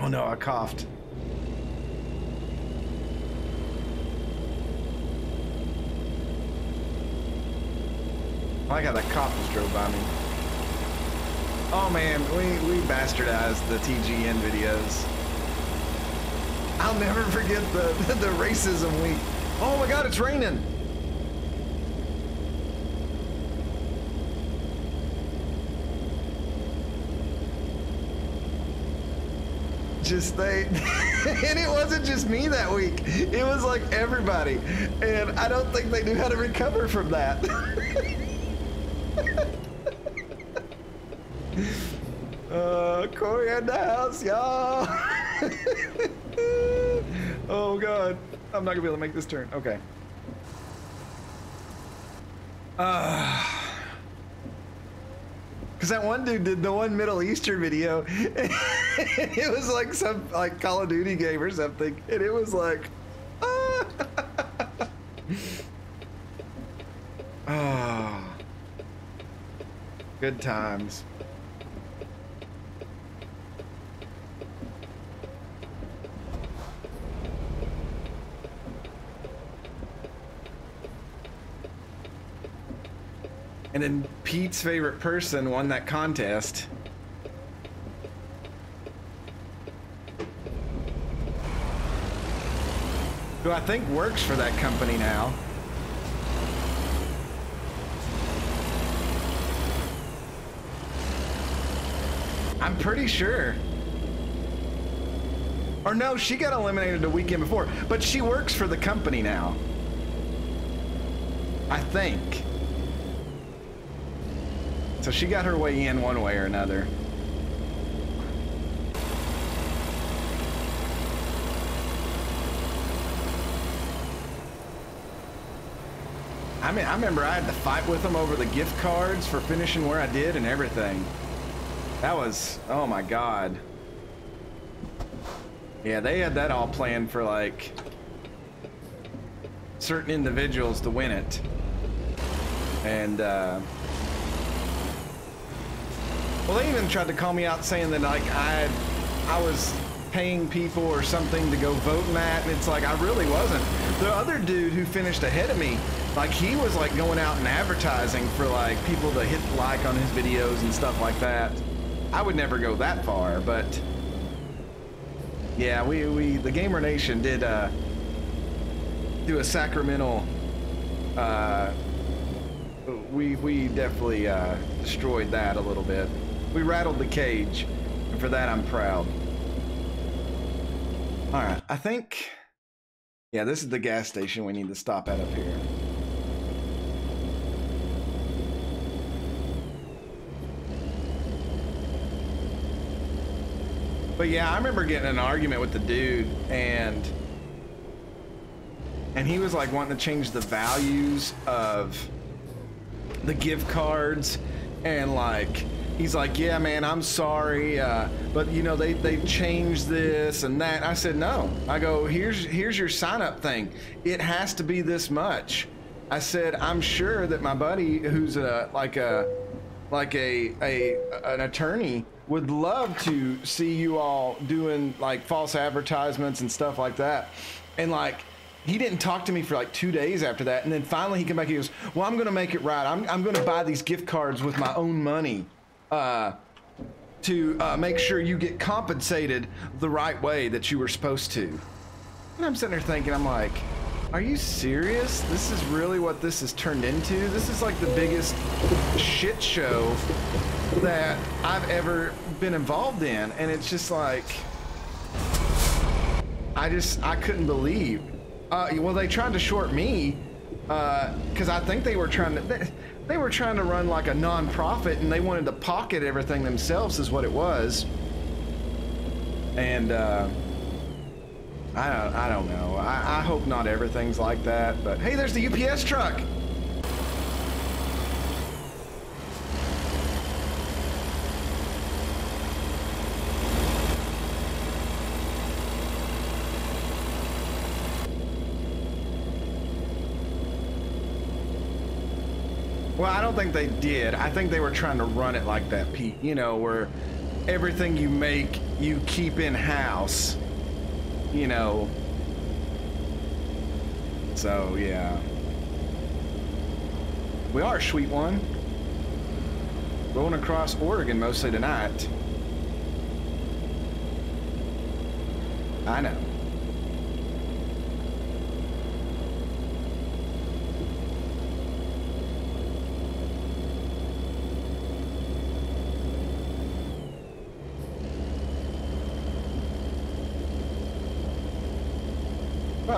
Speaker 1: Oh no, I coughed. I got that cop just drove by me. Oh man, we, we bastardized the TGN videos. I'll never forget the, the racism week. Oh my god, it's raining! Just they and it wasn't just me that week. It was like everybody. And i don't think they knew how to recover from that. Uh corey in the house y'all. Oh god. I'm not gonna be able to make this turn. Okay. Uh Cause that one dude did the one Middle Eastern video. it was like some like Call of Duty game or something, and it was like, ah. good times. And then Pete's favorite person won that contest. Who I think works for that company now. I'm pretty sure. Or no, she got eliminated the weekend before, but she works for the company now. I think. So she got her way in one way or another. I mean, I remember I had to fight with them over the gift cards for finishing where I did and everything. That was, oh my god. Yeah, they had that all planned for like certain individuals to win it. And, uh, well, they even tried to call me out saying that like I, I was paying people or something to go vote that, and it's like I really wasn't. The other dude who finished ahead of me, like he was like going out and advertising for like people to hit like on his videos and stuff like that. I would never go that far, but yeah, we we the Gamer Nation did uh, do a sacramental. Uh, we we definitely uh, destroyed that a little bit. We rattled the cage, and for that I'm proud. All right, I think. Yeah, this is the gas station we need to stop at up here. But yeah, I remember getting an argument with the dude and and he was like wanting to change the values of the gift cards and like he's like yeah man i'm sorry uh, but you know they they changed this and that i said no i go here's here's your sign up thing it has to be this much i said i'm sure that my buddy who's a like a like a a an attorney would love to see you all doing like false advertisements and stuff like that and like he didn't talk to me for like two days after that. And then finally he came back. He goes, well, I'm going to make it right. I'm, I'm going to buy these gift cards with my own money uh, to uh, make sure you get compensated the right way that you were supposed to. And I'm sitting there thinking, I'm like, are you serious? This is really what this has turned into? This is like the biggest shit show that I've ever been involved in. And it's just like, I just, I couldn't believe uh, well, they tried to short me uh, because uh, I think they were trying to. They, they, were trying to run like a non-profit, and they wanted to pocket everything themselves, is what it was. And uh, I don't, I don't know. I, I hope not everything's like that. But hey, there's the UPS truck. Well, I don't think they did. I think they were trying to run it like that, Pete. You know, where everything you make, you keep in house. You know. So, yeah. We are, a sweet one. Going across Oregon mostly tonight. I know.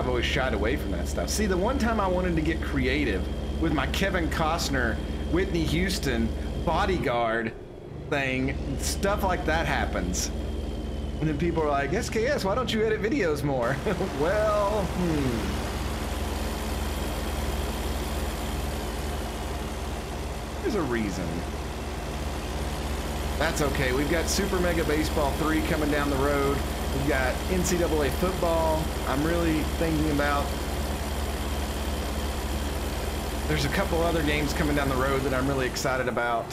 Speaker 1: I've always shied away from that stuff. See, the one time I wanted to get creative with my Kevin Costner, Whitney Houston, bodyguard thing, stuff like that happens. And then people are like, SKS, why don't you edit videos more? well, hmm. There's a reason. That's okay. We've got Super Mega Baseball 3 coming down the road. We've got NCAA football. I'm really thinking about. There's a couple other games coming down the road that I'm really excited about.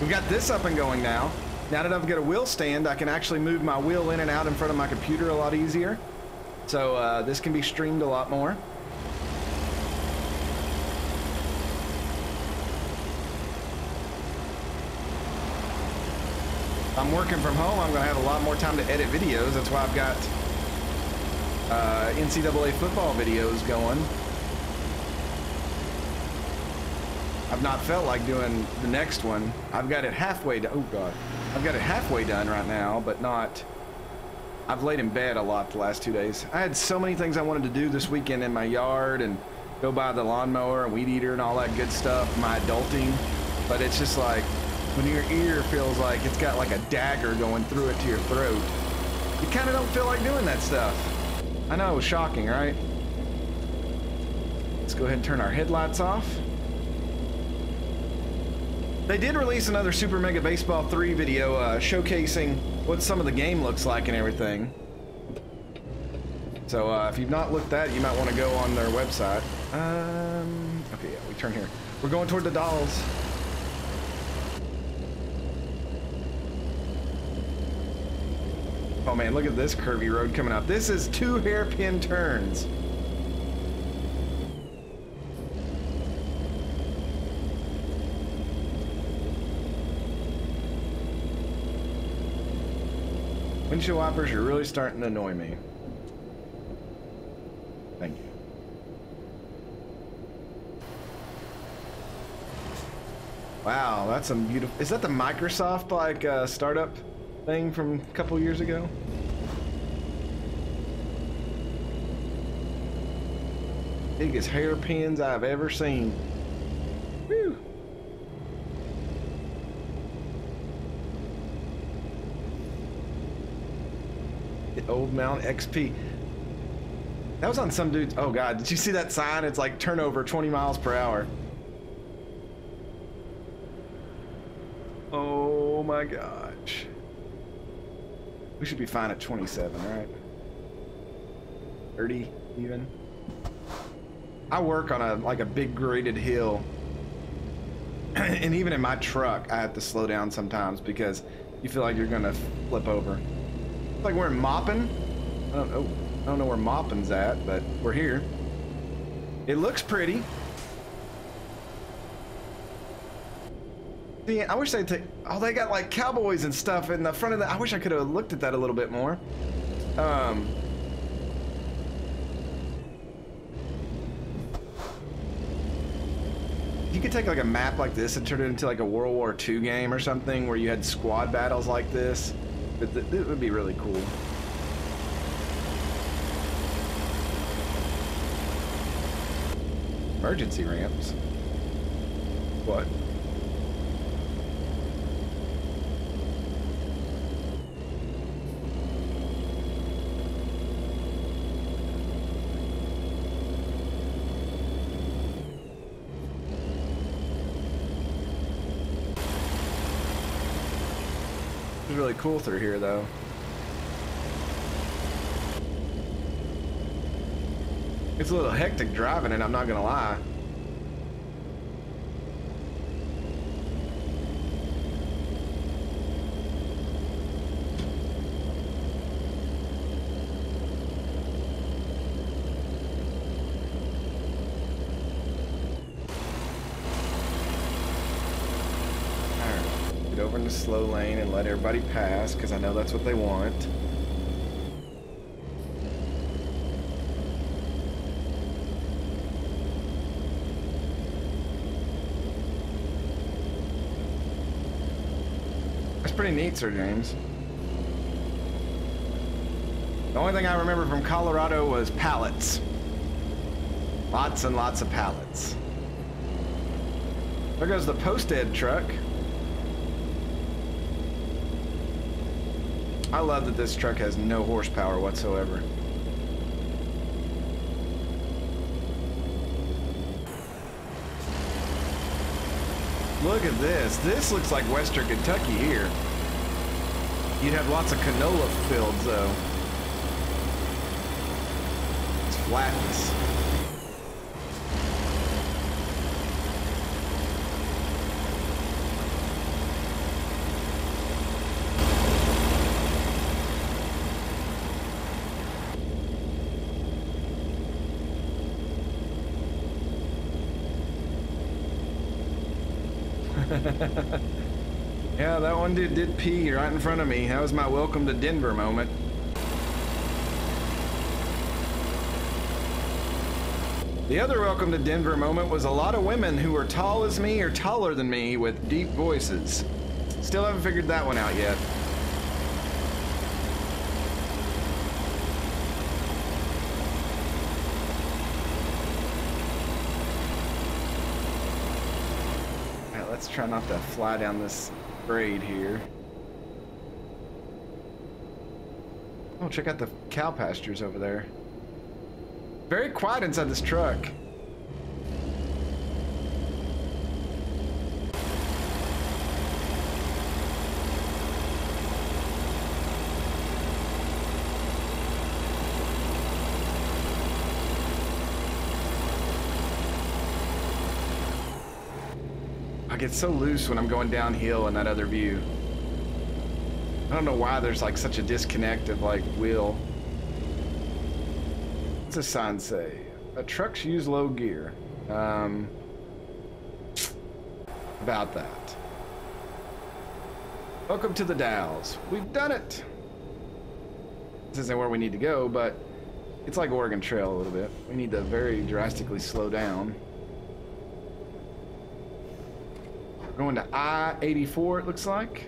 Speaker 1: We've got this up and going now. Now that I've got a wheel stand, I can actually move my wheel in and out in front of my computer a lot easier. So uh, this can be streamed a lot more. I'm working from home, I'm going to have a lot more time to edit videos. That's why I've got uh, NCAA football videos going. I've not felt like doing the next one. I've got it halfway done. Oh god. I've got it halfway done right now, but not I've laid in bed a lot the last two days. I had so many things I wanted to do this weekend in my yard and go buy the lawnmower and weed eater and all that good stuff, my adulting. But it's just like when your ear feels like it's got like a dagger going through it to your throat, you kind of don't feel like doing that stuff. I know, it was shocking, right? Let's go ahead and turn our headlights off. They did release another Super Mega Baseball 3 video uh, showcasing what some of the game looks like and everything. So uh, if you've not looked that, you might want to go on their website. Um, okay, yeah, we turn here. We're going toward the Dalles. Man, look at this curvy road coming up. This is two hairpin turns. Windshield wipers are really starting to annoy me. Thank you. Wow, that's some beautiful. Is that the Microsoft like uh, startup thing from a couple years ago? Biggest hairpins I've ever seen. Whew. The old Mount XP. That was on some dude's. Oh god, did you see that sign? It's like turnover 20 miles per hour. Oh my gosh. We should be fine at 27, right? 30 even. I work on a like a big graded hill. and even in my truck, I have to slow down sometimes because you feel like you're gonna flip over. It's like we're mopping. I don't know. I don't know where mopping's at, but we're here. It looks pretty. See, I wish they'd take. Oh, they got like cowboys and stuff in the front of the. I wish I could have looked at that a little bit more. Um. You could take like a map like this and turn it into like a World War II game or something where you had squad battles like this. But th it would be really cool. Emergency ramps. What? Cool through here though. It's a little hectic driving it, I'm not gonna lie. Alright, Get over in the slow lane and let everybody pass, because I know that's what they want. That's pretty neat, Sir James. The only thing I remember from Colorado was pallets. Lots and lots of pallets. There goes the post-ed truck. I love that this truck has no horsepower whatsoever. Look at this. This looks like Western Kentucky here. You'd have lots of canola fields though. It's flatness. yeah, that one did, did pee right in front of me. That was my welcome to Denver moment. The other welcome to Denver moment was a lot of women who were tall as me or taller than me with deep voices. Still haven't figured that one out yet. Alright, let's try not to fly down this grade here. Oh, check out the cow pastures over there. Very quiet inside this truck. I get so loose when I'm going downhill in that other view. I don't know why there's like such a disconnect of like wheel. What's a sign say? Uh, trucks use low gear. Um, about that. Welcome to the Dalles. We've done it. This isn't where we need to go, but it's like Oregon Trail a little bit. We need to very drastically slow down. We're going to I-84, it looks like.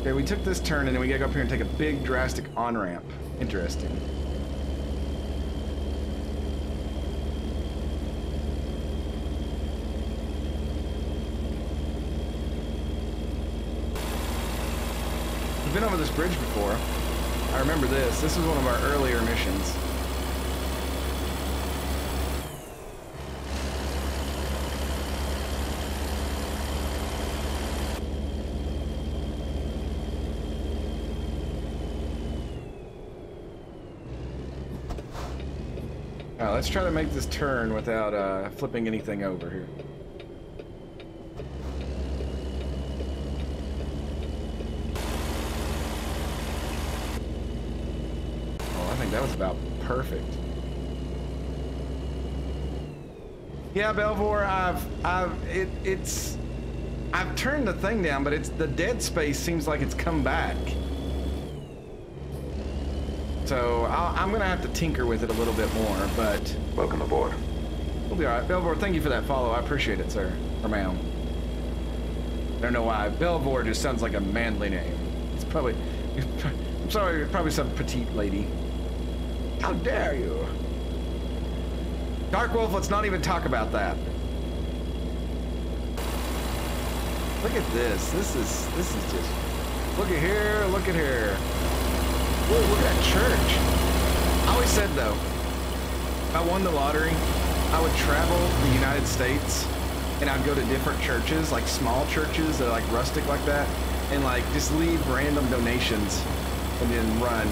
Speaker 1: Okay, we took this turn and then we gotta go up here and take a big drastic on-ramp. Interesting. We've been over this bridge before. I remember this. This was one of our earlier missions. Alright, let's try to make this turn without uh, flipping anything over here. Oh, I think that was about perfect. Yeah, Belvor, I've, I've, it, it's, I've turned the thing down, but it's the dead space seems like it's come back. So I'll, I'm gonna have to tinker with it a little bit more, but
Speaker 3: Welcome aboard.
Speaker 1: we'll be all right. Belvor, thank you for that follow. I appreciate it, sir or ma'am. I don't know why Belvor just sounds like a manly name. It's probably, I'm sorry, probably some petite lady. How dare you? Dark Wolf, let's not even talk about that. Look at this. This is this is just. Look at here. Look at here. Whoa, look at that church. I always said though, if I won the lottery, I would travel the United States and I'd go to different churches, like small churches that are like rustic like that, and like just leave random donations and then run,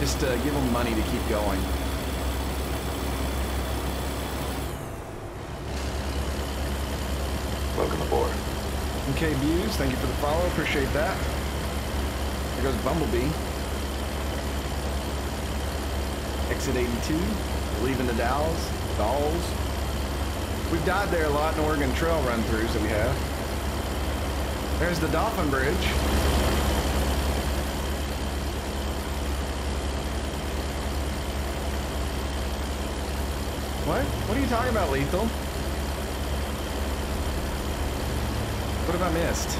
Speaker 1: just to give them money to keep going.
Speaker 3: Welcome aboard.
Speaker 1: Okay, views, thank you for the follow, appreciate that. There goes Bumblebee. Exit 82, leaving the Dalles, Dolls. We've died there a lot in Oregon Trail run-throughs that we have. There's the Dolphin Bridge. What? What are you talking about, Lethal? What have I missed?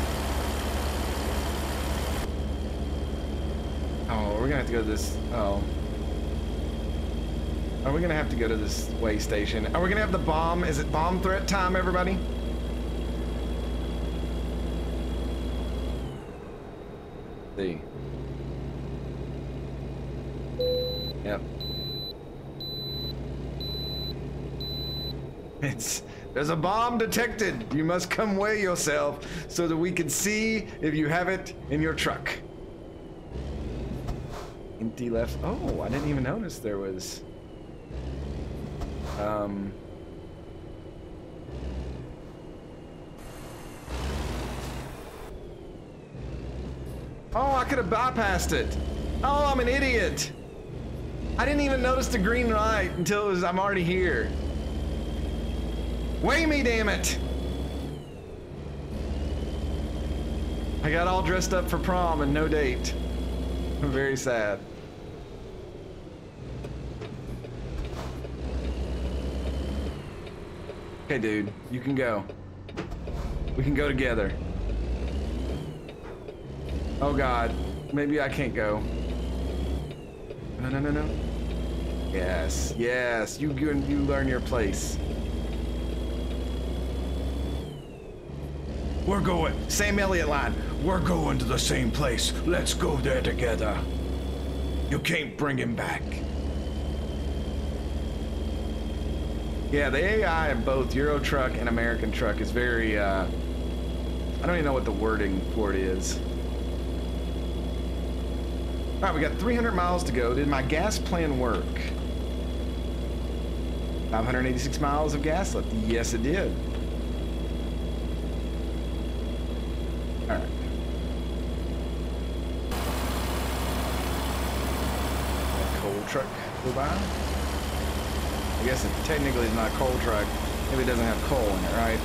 Speaker 1: Oh, we're gonna have to go to this. Oh. Are we gonna have to go to this way station? Are we gonna have the bomb? Is it bomb threat time, everybody? See. Yep. It's there's a bomb detected. You must come weigh yourself so that we can see if you have it in your truck. Empty left. Oh, I didn't even notice there was. Um. Oh, I could have bypassed it. Oh, I'm an idiot. I didn't even notice the green light until was I'm already here. Weigh me, damn it! I got all dressed up for prom and no date. I'm very sad. Okay, dude, you can go. We can go together. Oh God, maybe I can't go. No, no, no, no. Yes, yes, you you, you learn your place.
Speaker 2: We're going.
Speaker 1: Same Elliott line.
Speaker 2: We're going to the same place. Let's go there together. You can't bring him back.
Speaker 1: Yeah, the AI in both Euro Truck and American Truck is very, uh, I don't even know what the wording for it is. All right, we got 300 miles to go. Did my gas plan work? 586 miles of gas left. Yes, it did. All right. Coal truck go by. I guess it technically is not a coal truck if it doesn't have coal in it, right?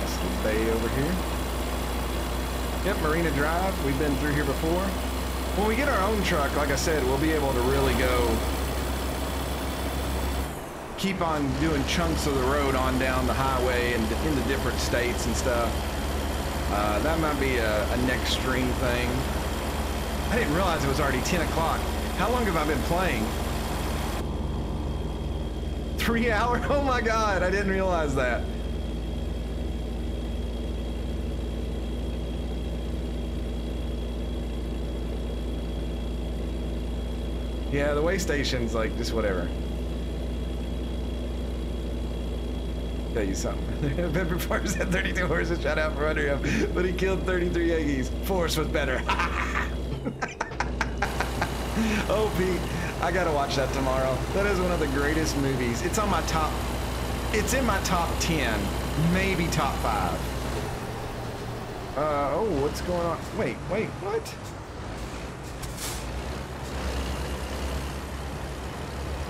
Speaker 1: That's the bay over here. Yep, Marina Drive. We've been through here before. When we get our own truck, like I said, we'll be able to really go keep on doing chunks of the road on down the highway and in the different states and stuff. Uh, that might be a, a next stream thing. I didn't realize it was already 10 o'clock. How long have I been playing? Three hours? Oh my god, I didn't realize that. Yeah, the way station's like just whatever. Tell you something. Pepper Farms had 32 horses shot out from under him, but he killed 33 Aggies. Force was better. oh, Pete, I gotta watch that tomorrow. That is one of the greatest movies. It's on my top. It's in my top 10, maybe top five. Uh, oh, what's going on? Wait, wait, what?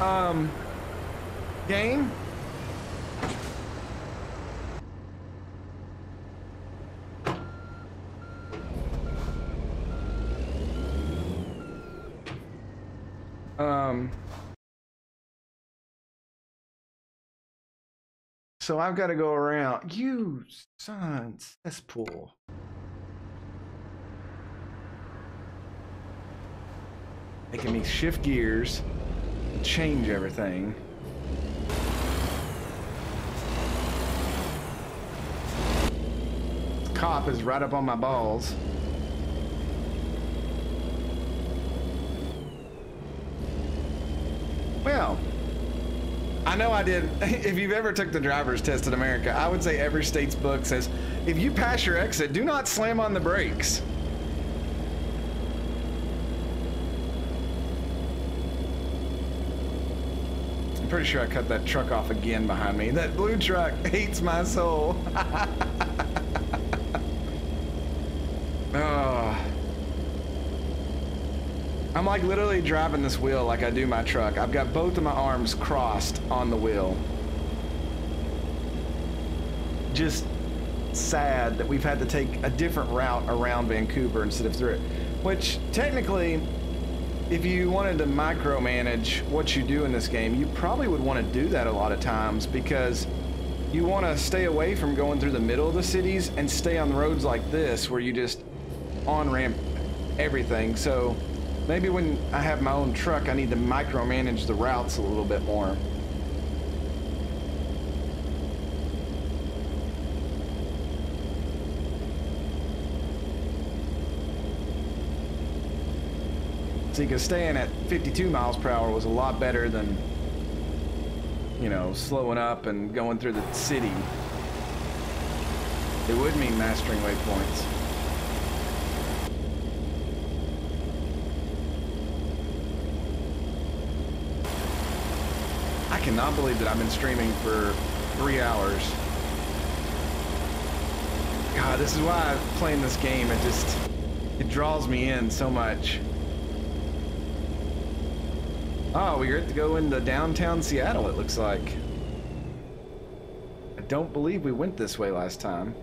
Speaker 1: Um, game? Um, so I've got to go around. You son cesspool. Making me shift gears change everything. Cop is right up on my balls. Well, I know I did. If you've ever took the driver's test in America, I would say every state's book says if you pass your exit, do not slam on the brakes. I'm pretty sure I cut that truck off again behind me. That blue truck hates my soul. oh. I'm like literally driving this wheel like I do my truck. I've got both of my arms crossed on the wheel. Just sad that we've had to take a different route around Vancouver instead of through it. Which technically if you wanted to micromanage what you do in this game, you probably would want to do that a lot of times because you want to stay away from going through the middle of the cities and stay on roads like this where you just on-ramp everything. So maybe when I have my own truck, I need to micromanage the routes a little bit more. See, because staying at 52 miles per hour was a lot better than, you know, slowing up and going through the city. It would mean mastering waypoints. Cannot believe that I've been streaming for three hours. God, this is why I'm playing this game. It just, it draws me in so much. Oh, we get to go into downtown Seattle, it looks like. I don't believe we went this way last time.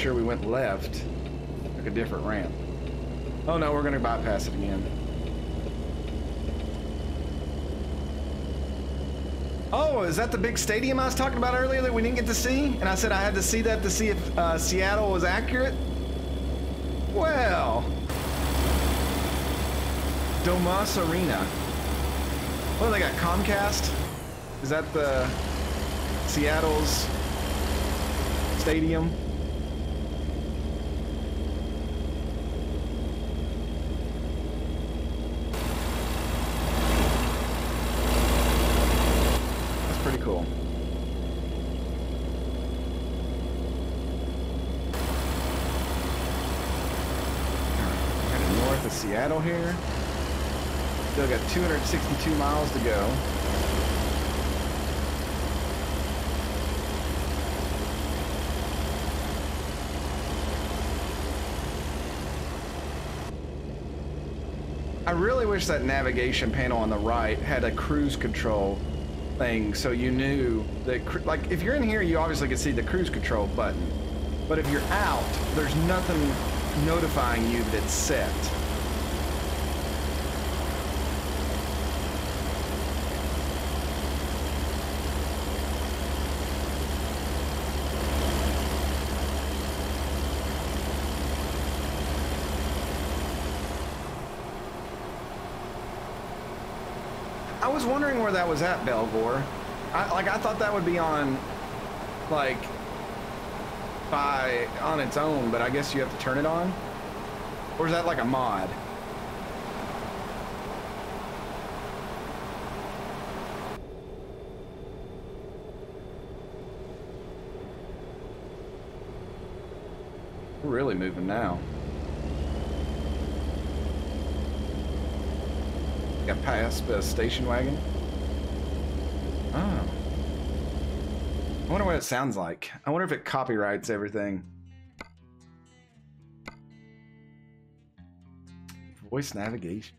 Speaker 1: Sure we went left. Took a different ramp. Oh no, we're gonna bypass it again. Oh, is that the big stadium I was talking about earlier that we didn't get to see? And I said I had to see that to see if uh, Seattle was accurate? Well, Domas Arena. What do they got? Comcast? Is that the Seattle's stadium? That's pretty cool. Headed north of Seattle here. Still got 262 miles to go. I really wish that navigation panel on the right had a cruise control thing so you knew that, like, if you're in here, you obviously can see the cruise control button. But if you're out, there's nothing notifying you that it's set. I was wondering where that was at, Belgor. I, like I thought that would be on, like, by on its own, but I guess you have to turn it on. Or is that like a mod? We're really moving now. Got past the station wagon. Oh. I wonder what it sounds like. I wonder if it copyrights everything. Voice navigation.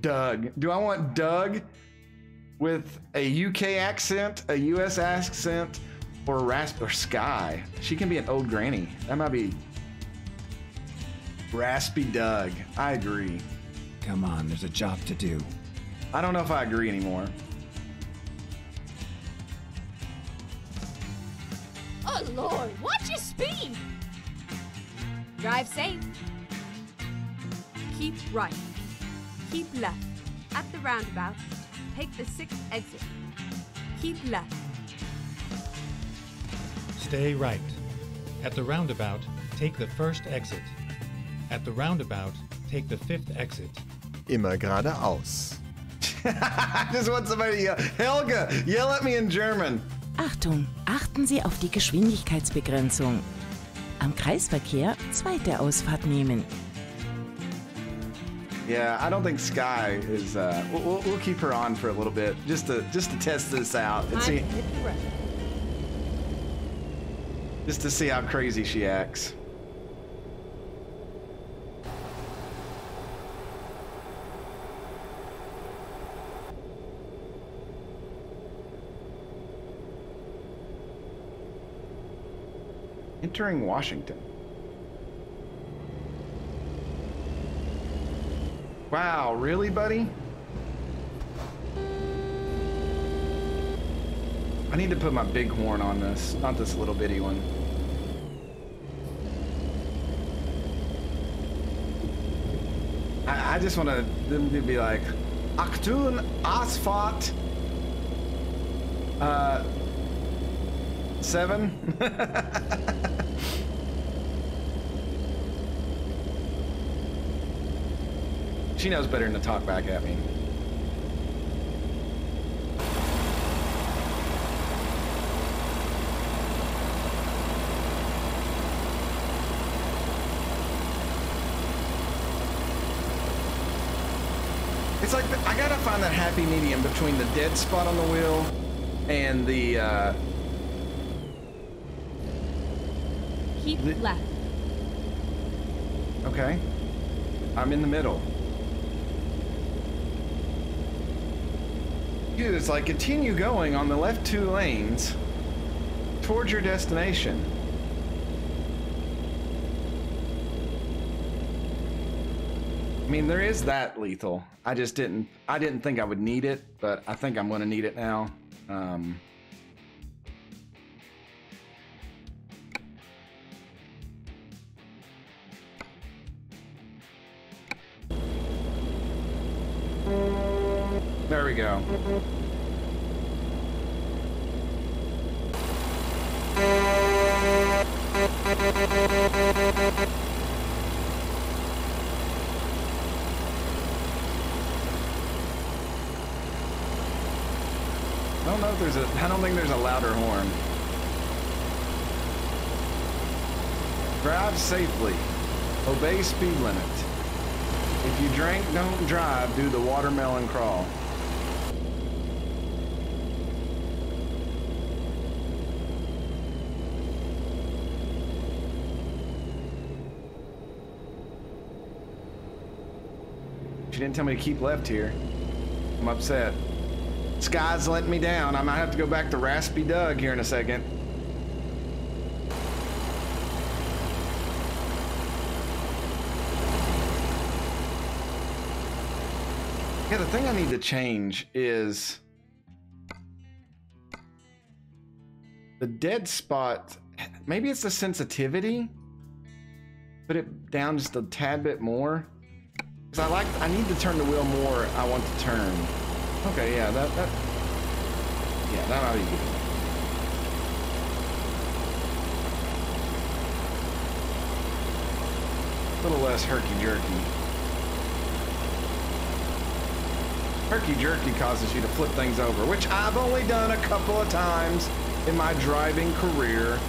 Speaker 1: Doug. Do I want Doug with a UK accent, a US accent, or rasp or Sky? She can be an old granny. That might be Raspy Doug. I agree.
Speaker 3: Come on, there's a job to do.
Speaker 1: I don't know if I agree anymore.
Speaker 4: Oh Lord, watch your speed! Drive safe.
Speaker 5: Keep right. Keep left. At the roundabout, take the sixth exit. Keep left.
Speaker 6: Stay right. At the roundabout, take the first exit. At the roundabout, take the fifth exit.
Speaker 7: Immer geradeaus.
Speaker 1: Want somebody to yell, Helga, yell at me in German.
Speaker 8: Achtung, achten Sie auf die Geschwindigkeitsbegrenzung. Am Kreisverkehr zweite Ausfahrt nehmen.
Speaker 1: Yeah, I don't think Sky is. Uh, we'll, we'll, keep her on for a little bit just to just to test this out and see just to see how crazy she acts. Entering Washington. Wow, really, buddy? I need to put my big horn on this, not this little bitty one. I, I just want to them to be like, Aktun Asphalt. Uh, seven. she knows better than to talk back at me. It's like the, I gotta find that happy medium between the dead spot on the wheel and the. Uh,
Speaker 4: Keep
Speaker 1: The-
Speaker 4: left.
Speaker 1: okay, I'm in the middle. Dude, it's like continue going on the left two lanes towards your destination. I mean, there is that lethal. I just didn't. I didn't think I would need it, but I think I'm going to need it now. Um, there we go. I don't know if there's a. I don't think there's a louder horn. Drive safely. Obey speed limit. If you drink, don't drive. Do the watermelon crawl. Didn't tell me to keep left here. I'm upset. Sky's letting me down. I might have to go back to Raspy Doug here in a second. Yeah, the thing I need to change is the dead spot. Maybe it's the sensitivity. Put it down just a tad bit more. Because I like, I need to turn the wheel more. I want to turn. Okay, yeah, that, that, yeah, that might be good. A little less herky-jerky. Herky-jerky causes you to flip things over, which I've only done a couple of times in my driving career.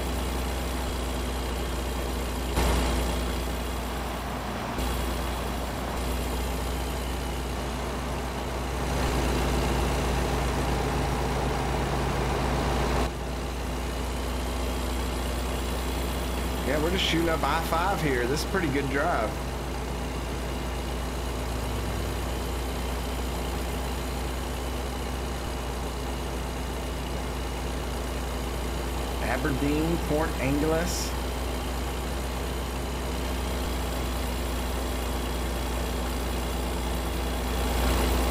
Speaker 1: Just shooting up I-5 here. This is a pretty good drive. Aberdeen, Port Angeles.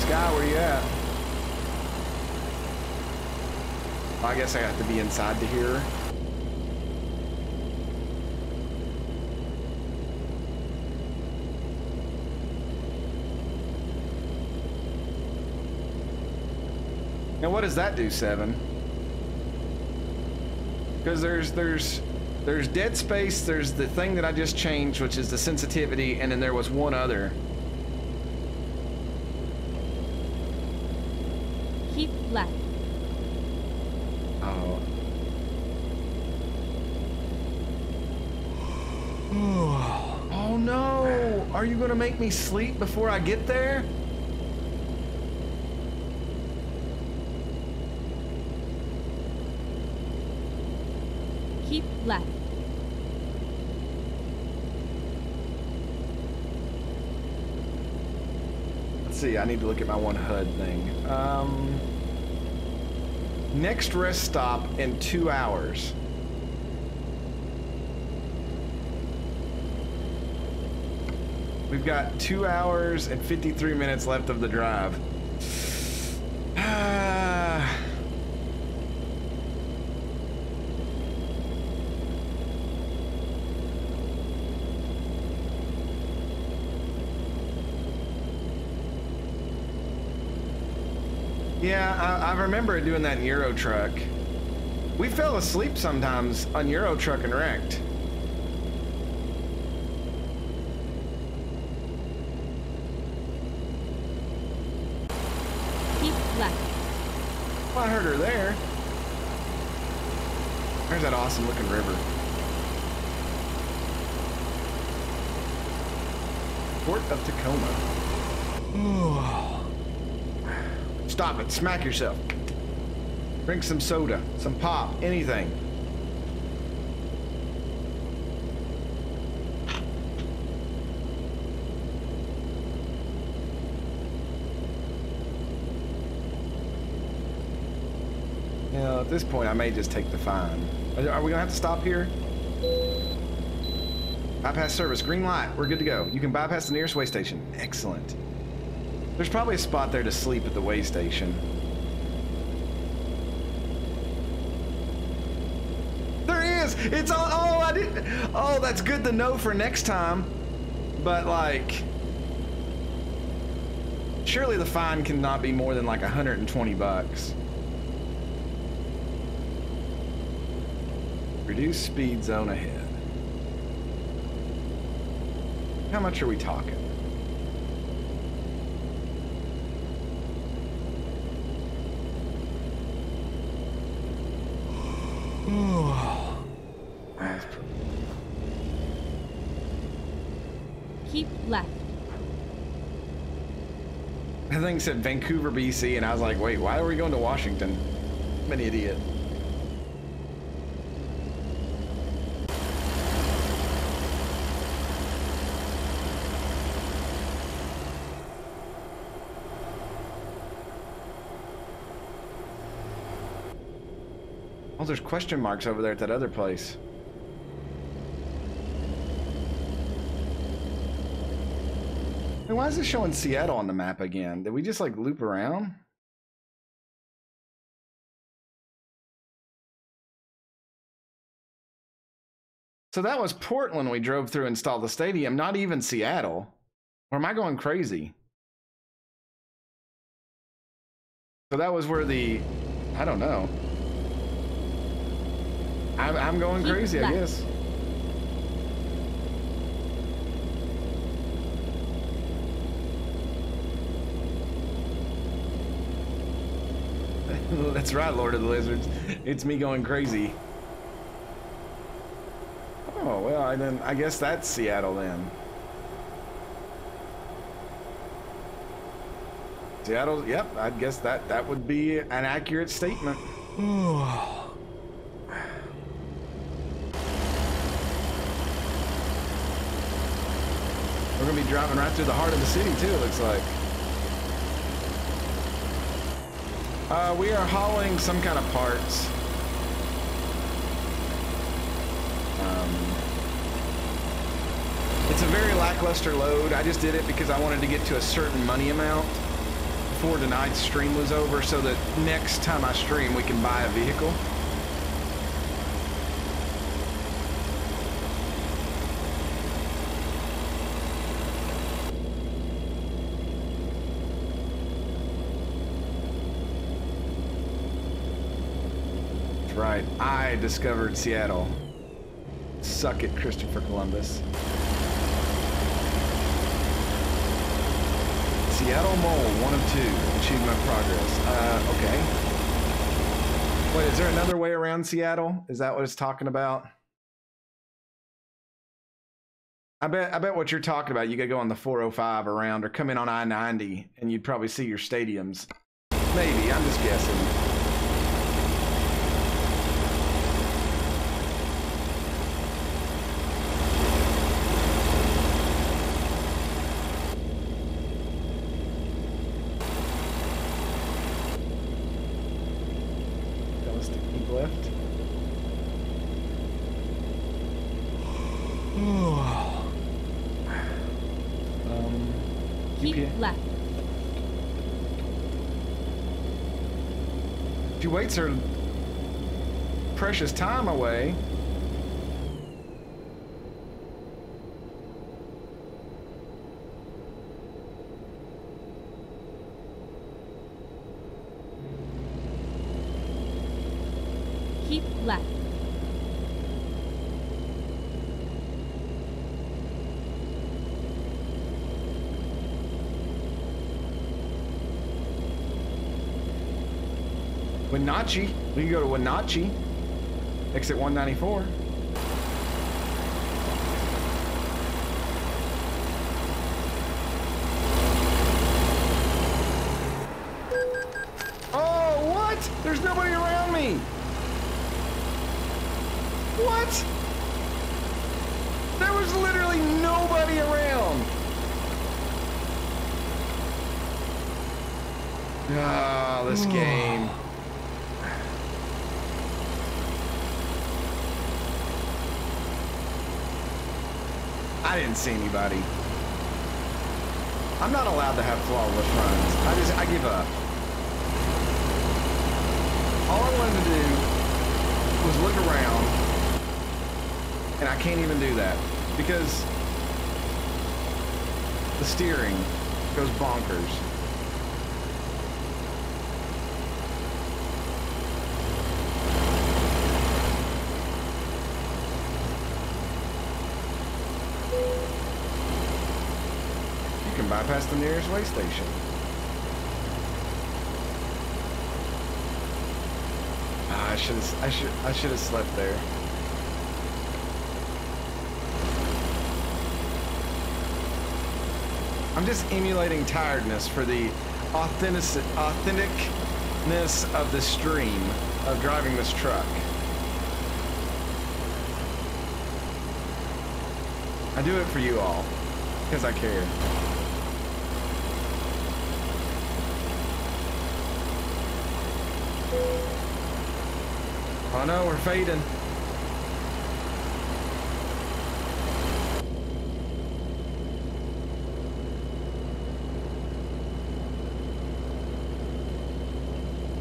Speaker 1: Sky, where you at? I guess I have to be inside to hear. Now what does that do, Seven? Because there's there's there's dead space, there's the thing that I just changed, which is the sensitivity, and then there was one other.
Speaker 4: Keep left.
Speaker 1: Oh. Oh no! Are you gonna make me sleep before I get there?
Speaker 4: Keep left.
Speaker 1: Let's see, I need to look at my one HUD thing. Um, next rest stop in two hours. We've got two hours and 53 minutes left of the drive. Ah. Yeah, I, I remember doing that in Euro Truck. We fell asleep sometimes on Euro Truck and wrecked.
Speaker 4: Keep left.
Speaker 1: Well, I heard her there. There's that awesome looking river. Port of Tacoma. Stop it. Smack yourself. Drink some soda, some pop, anything. You know, at this point, I may just take the fine. Are we gonna have to stop here? Bypass service, green light. We're good to go. You can bypass the nearest way station. Excellent. There's probably a spot there to sleep at the way station. There is. It's all. Oh, I didn't. Oh, that's good to know for next time. But like, surely the fine cannot be more than like 120 bucks. Reduce speed zone ahead. How much are we talking? That's pretty-
Speaker 4: Keep left.
Speaker 1: I think it said Vancouver, BC, and I was like, wait, why are we going to Washington? I'm an idiot. Oh, there's question marks over there at that other place. Why is it showing Seattle on the map again? Did we just like loop around? So that was Portland we drove through and installed the stadium, not even Seattle. Or am I going crazy? So that was where the, I don't know. I'm, I'm going crazy, I guess. That's right, Lord of the Lizards. It's me going crazy. Oh well, I then I guess that's Seattle then. Seattle, yep, I guess that that would be an accurate statement. We're gonna be driving right through the heart of the city too. It looks like. Uh, we are hauling some kind of parts. Um, it's a very lackluster load. I just did it because I wanted to get to a certain money amount before tonight's stream was over so that next time I stream we can buy a vehicle. That's right. I discovered Seattle. Suck it, Christopher Columbus. Seattle Mole, one of two. Achievement progress. Uh, okay. Wait, is there another way around Seattle? Is that what it's talking about? I bet I bet what you're talking about, you gotta go on the 405 around or come in on I-90 and you'd probably see your stadiums. Maybe, I'm just guessing. Got a stick keep left. um,
Speaker 4: Keep
Speaker 1: UPS.
Speaker 4: left.
Speaker 1: Her precious time away.
Speaker 4: Keep left.
Speaker 1: Wenatchee. We can go to Wenatchee. Exit 194. There's nobody around me. What? There was literally nobody around. Ah, this game. I didn't see anybody. I'm not allowed to have flawless runs. I just, I give up. All I wanted to do was look around, and I can't even do that because the steering goes bonkers. Bypass the nearest way station. Ah, I should I should I should have slept there. I'm just emulating tiredness for the authentic authenticness of the stream of driving this truck. I do it for you all because I care. Oh no, we're fading.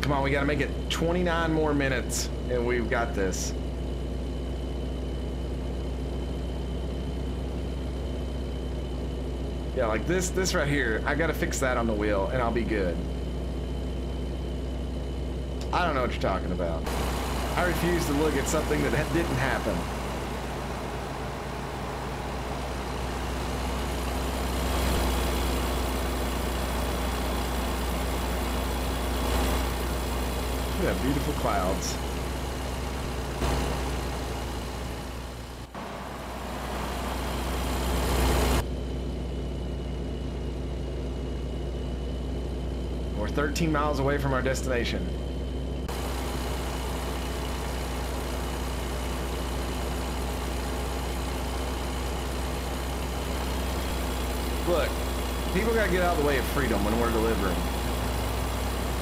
Speaker 1: Come on, we gotta make it 29 more minutes, and we've got this. Yeah, like this, this right here, I gotta fix that on the wheel, and I'll be good. I don't know what you're talking about. I refuse to look at something that didn't happen. We have beautiful clouds. We're 13 miles away from our destination. Look, people gotta get out of the way of freedom when we're delivering.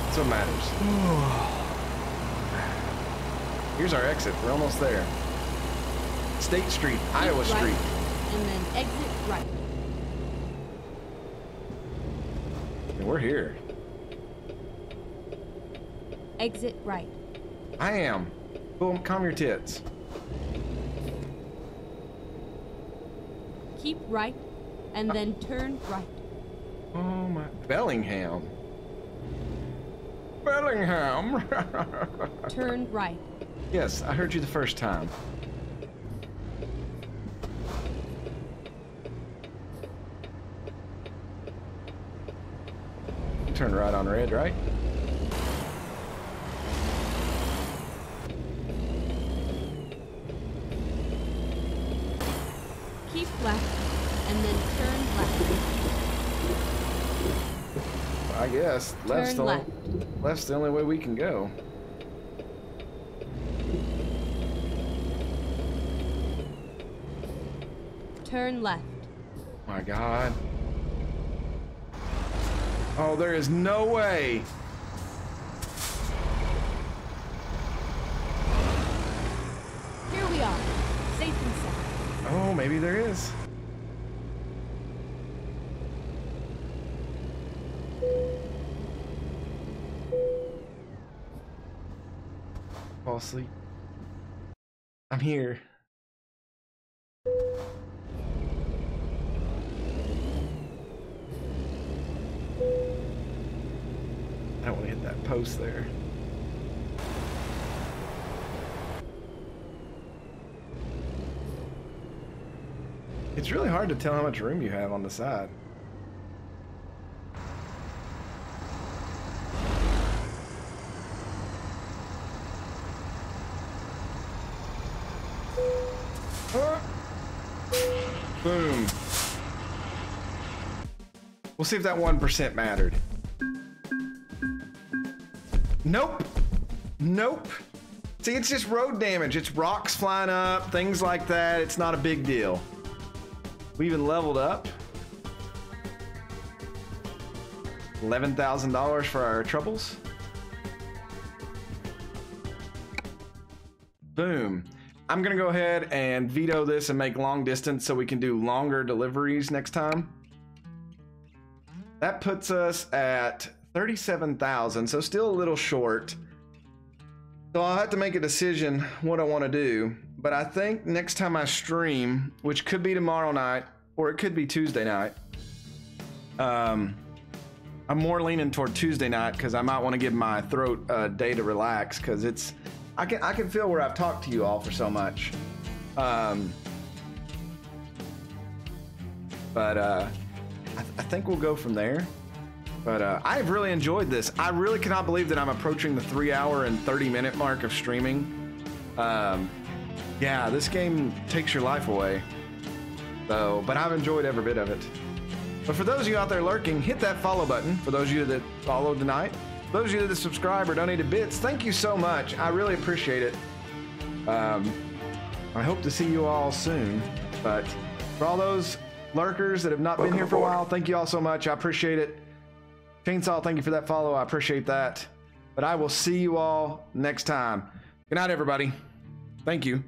Speaker 1: That's what matters. Here's our exit. We're almost there. State Street,
Speaker 4: Keep
Speaker 1: Iowa
Speaker 4: right,
Speaker 1: Street.
Speaker 4: And then exit right.
Speaker 1: And we're here.
Speaker 4: Exit right.
Speaker 1: I am. Boom, calm your tits.
Speaker 4: Keep right, and then turn right.
Speaker 1: Oh my. Bellingham. Bellingham.
Speaker 4: Turn right.
Speaker 1: yes, I heard you the first time. Turn right on red, right?
Speaker 4: Keep left, and then turn left.
Speaker 1: I guess. Left's
Speaker 4: Turn
Speaker 1: the,
Speaker 4: left.
Speaker 1: Only, left's the only way we can go.
Speaker 4: Turn left.
Speaker 1: My God. Oh, there is no way.
Speaker 4: Here we are. Safe and sound.
Speaker 1: Oh, maybe there is. Asleep. I'm here. I don't want to hit that post there. It's really hard to tell how much room you have on the side. Ah. Boom. We'll see if that 1% mattered. Nope. Nope. See, it's just road damage. It's rocks flying up, things like that. It's not a big deal. We even leveled up. $11,000 for our troubles. Boom. I'm going to go ahead and veto this and make long distance so we can do longer deliveries next time. That puts us at 37,000, so still a little short. So I'll have to make a decision what I want to do. But I think next time I stream, which could be tomorrow night or it could be Tuesday night, um, I'm more leaning toward Tuesday night because I might want to give my throat a day to relax because it's I can I can feel where I've talked to you all for so much. Um, but uh, I, th- I think we'll go from there. But uh, I've really enjoyed this. I really cannot believe that I'm approaching the three hour and 30 minute mark of streaming. Um, yeah, this game takes your life away. So, but I've enjoyed every bit of it. But for those of you out there lurking, hit that follow button. For those of you that followed tonight, those of you that subscribe or donated bits, thank you so much. I really appreciate it. Um, I hope to see you all soon. But for all those lurkers that have not been here for a while, thank you all so much. I appreciate it. Chainsaw, thank you for that follow. I appreciate that. But I will see you all next time. Good night, everybody. Thank you.